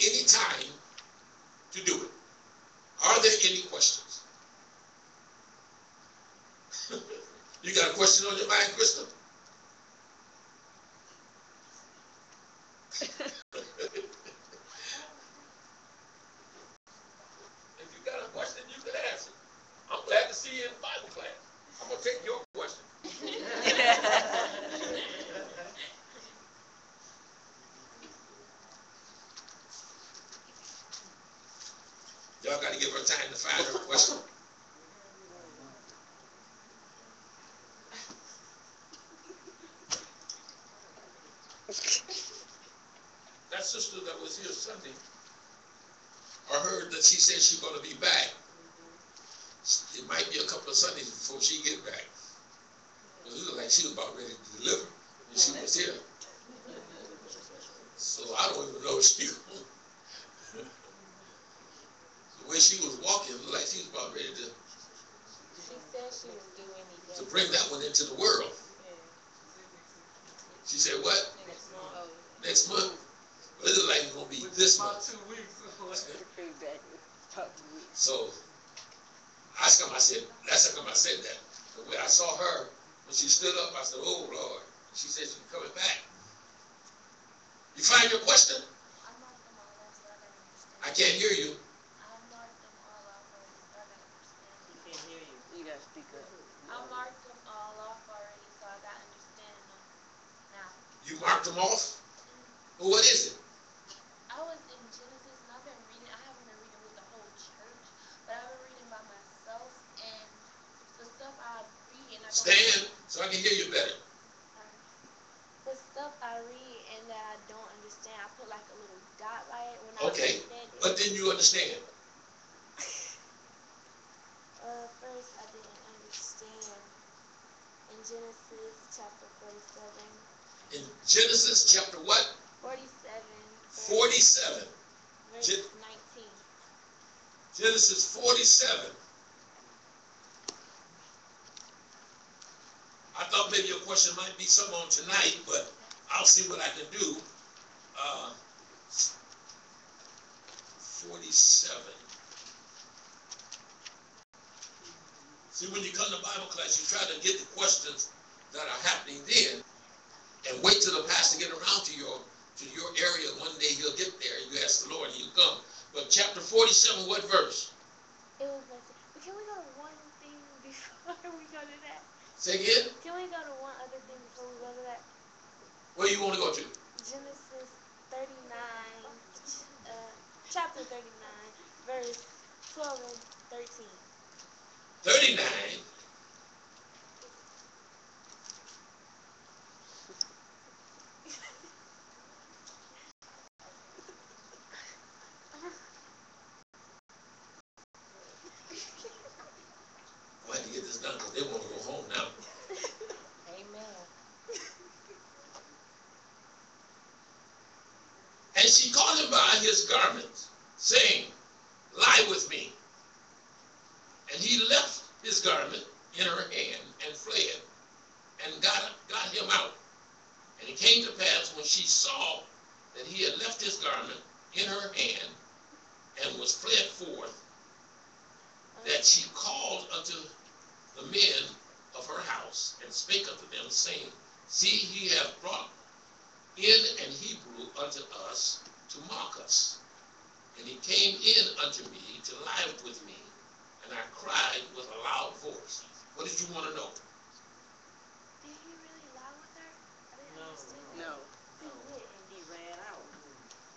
anytime. give her time to find her question. that sister that was here Sunday, I heard that she said she's going to be back. saw her. When she stood up, I said, oh, Genesis chapter what? Forty-seven. Forty-seven. Verse Gen- nineteen. Genesis forty-seven. I thought maybe your question might be some on tonight, but I'll see what I can do. Uh, Forty-seven. See, when you come to Bible class, you try to get the questions that are happening then, and wait till the pastor get around to your to your area. One day he'll get there. You ask the Lord, he'll come. But chapter 47, what verse? It was like, can we go to one thing before (laughs) we go to that? Say again? Can we go to one other thing before we go to that? Where you want to go to? Genesis 39, uh, chapter 39, verse 12 and 13. 39? His garments, saying, Lie with me. And he left his garment in her hand and fled, and got, got him out. And it came to pass when she saw that he had left his garment in her hand and was fled forth, that she called unto the men of her house and spake unto them, saying, See, he hath brought in an Hebrew unto us to mock us. And he came in unto me to lie with me, and I cried with a loud voice. What did you want to know? Did he really lie with her? I didn't No. understand. No, He didn't. he ran out.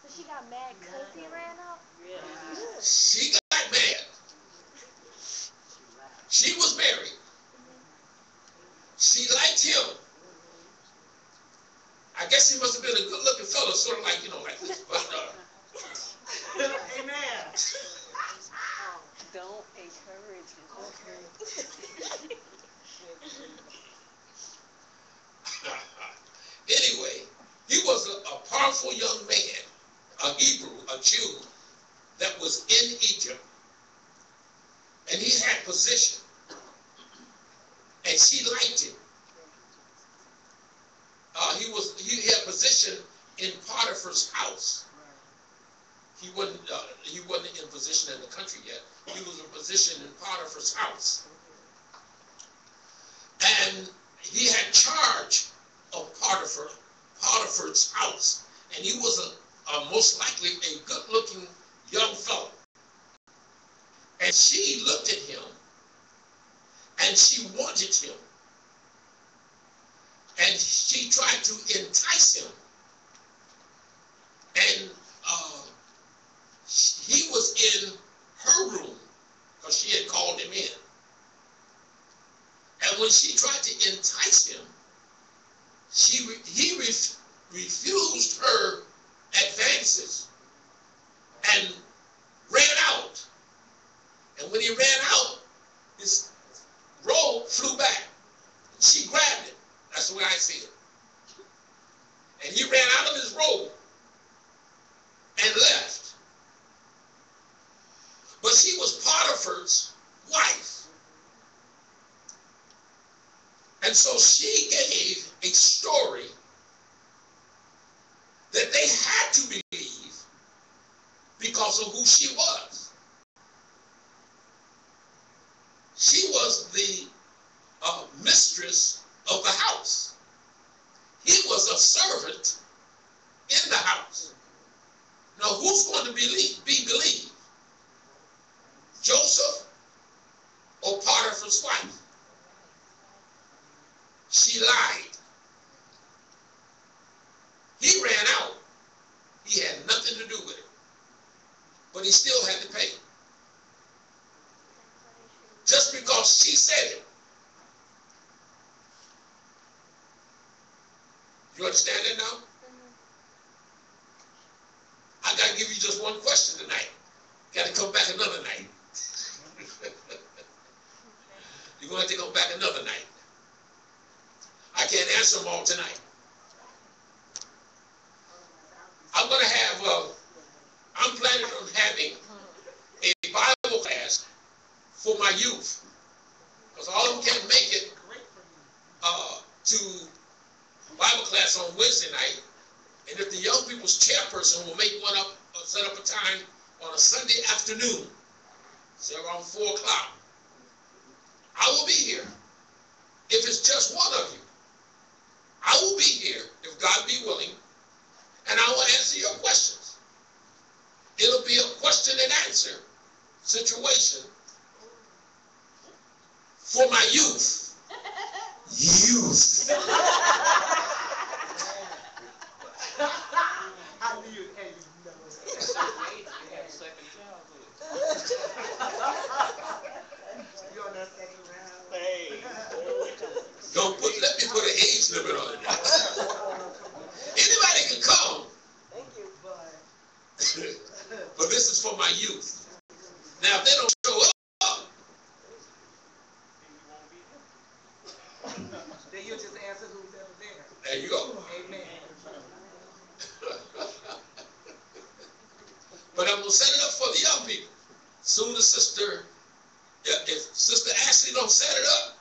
So she got mad because he ran out? Yeah. She got mad. She was married. She liked him. I guess he must have been a good looking fellow, sort of like, you know, like this. Uh, Don't encourage him. anyway, he was a, a powerful young man, a Hebrew, a Jew, that was in Egypt. And he had position. And she liked him. Uh, he was he had position in Potiphar's house. He wasn't uh, he wasn't in position in the country yet. He was in position in Potiphar's house. And he had charge of Potiphar, Potiphar's house. And he was a, a most likely a good-looking young fellow. And she looked at him and she wanted him. And she tried to entice him. And uh, he was in her room because she had called him in. And when she tried to entice him, she re- he ref- refused her advances and ran out. And when he ran out, his robe flew back. She grabbed it. That's the way I see it. And he ran out of his robe and left. But she was Potiphar's wife. And so she gave a story that they had to believe because of who she was. She was the uh, mistress of the house. He was a servant in the house. Now, who's going to believe, be believed? Joseph or Potiphar's wife? She lied. He ran out. He had nothing to do with it. But he still had to pay. Just because she said it. You understand that now? I got to give you just one question tonight. Got to come back another night. You're going to have to go back another night. I can't answer them all tonight. I'm going to have, uh, I'm planning on having a Bible class for my youth. Because all of them can't make it uh, to Bible class on Wednesday night. And if the young people's chairperson will make one up, uh, set up a time on a Sunday afternoon, say around 4 o'clock, I will be here if it's just one of you. I will be here if God be willing, and I will answer your questions. It'll be a question and answer situation for my youth. (laughs) youth. Don't put, let me put an age limit on it. (laughs) Anybody can come. Thank you, bud. but this is for my youth. Now, if they don't show up, then you'll just answer who's ever there. There you go. Amen. but I'm gonna set it up for the young people. Soon, the sister, if Sister Ashley don't set it up,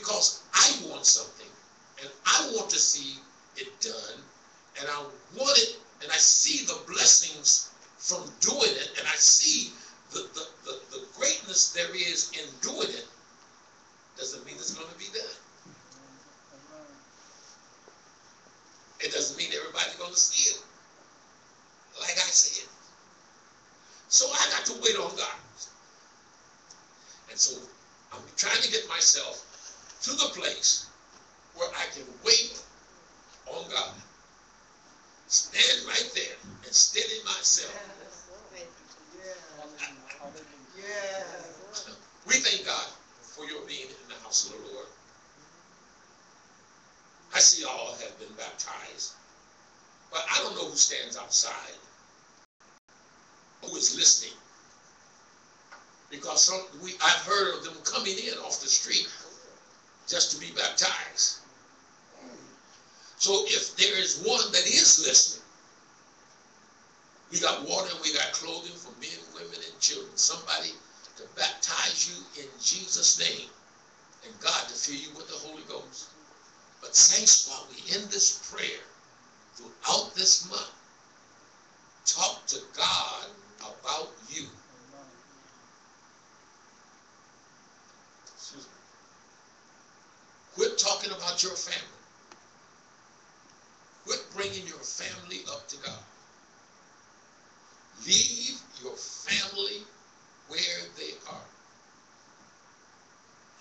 because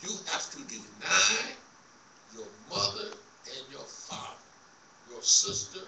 You have to deny your mother and your father, your sister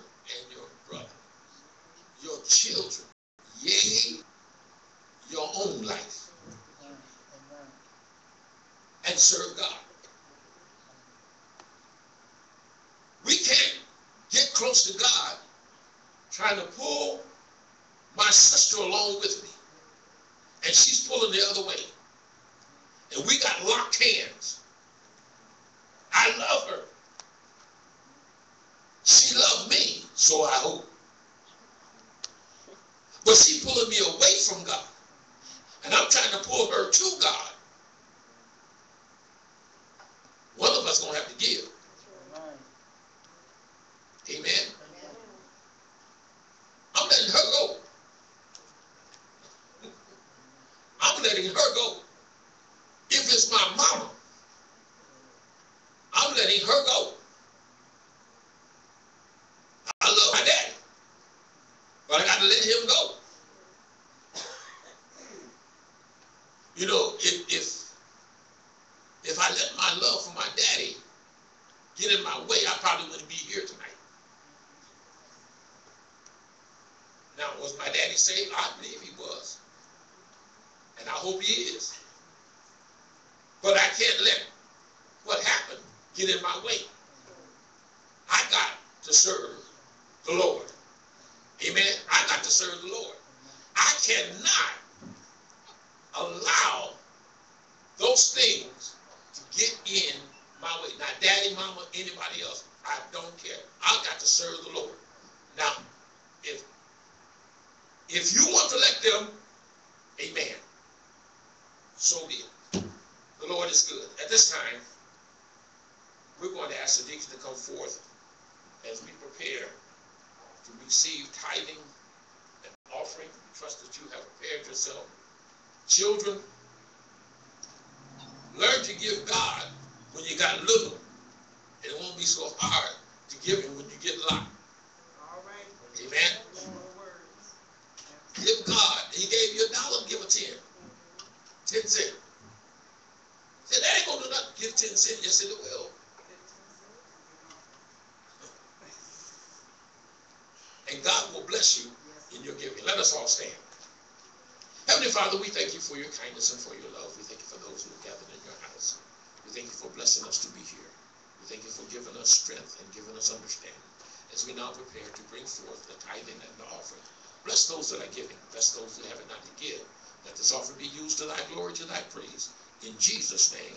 listen for your love. We thank you for those who have gathered in your house. We thank you for blessing us to be here. We thank you for giving us strength and giving us understanding as we now prepare to bring forth the tithing and the offering. Bless those that are giving. Bless those that have it not to give. Let this offering be used to thy glory, to thy praise. In Jesus' name.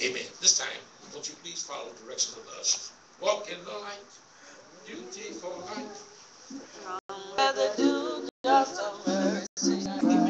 Amen. This time, won't you please follow the direction of us? Walk in the light. Beautiful light. rather do just a mercy.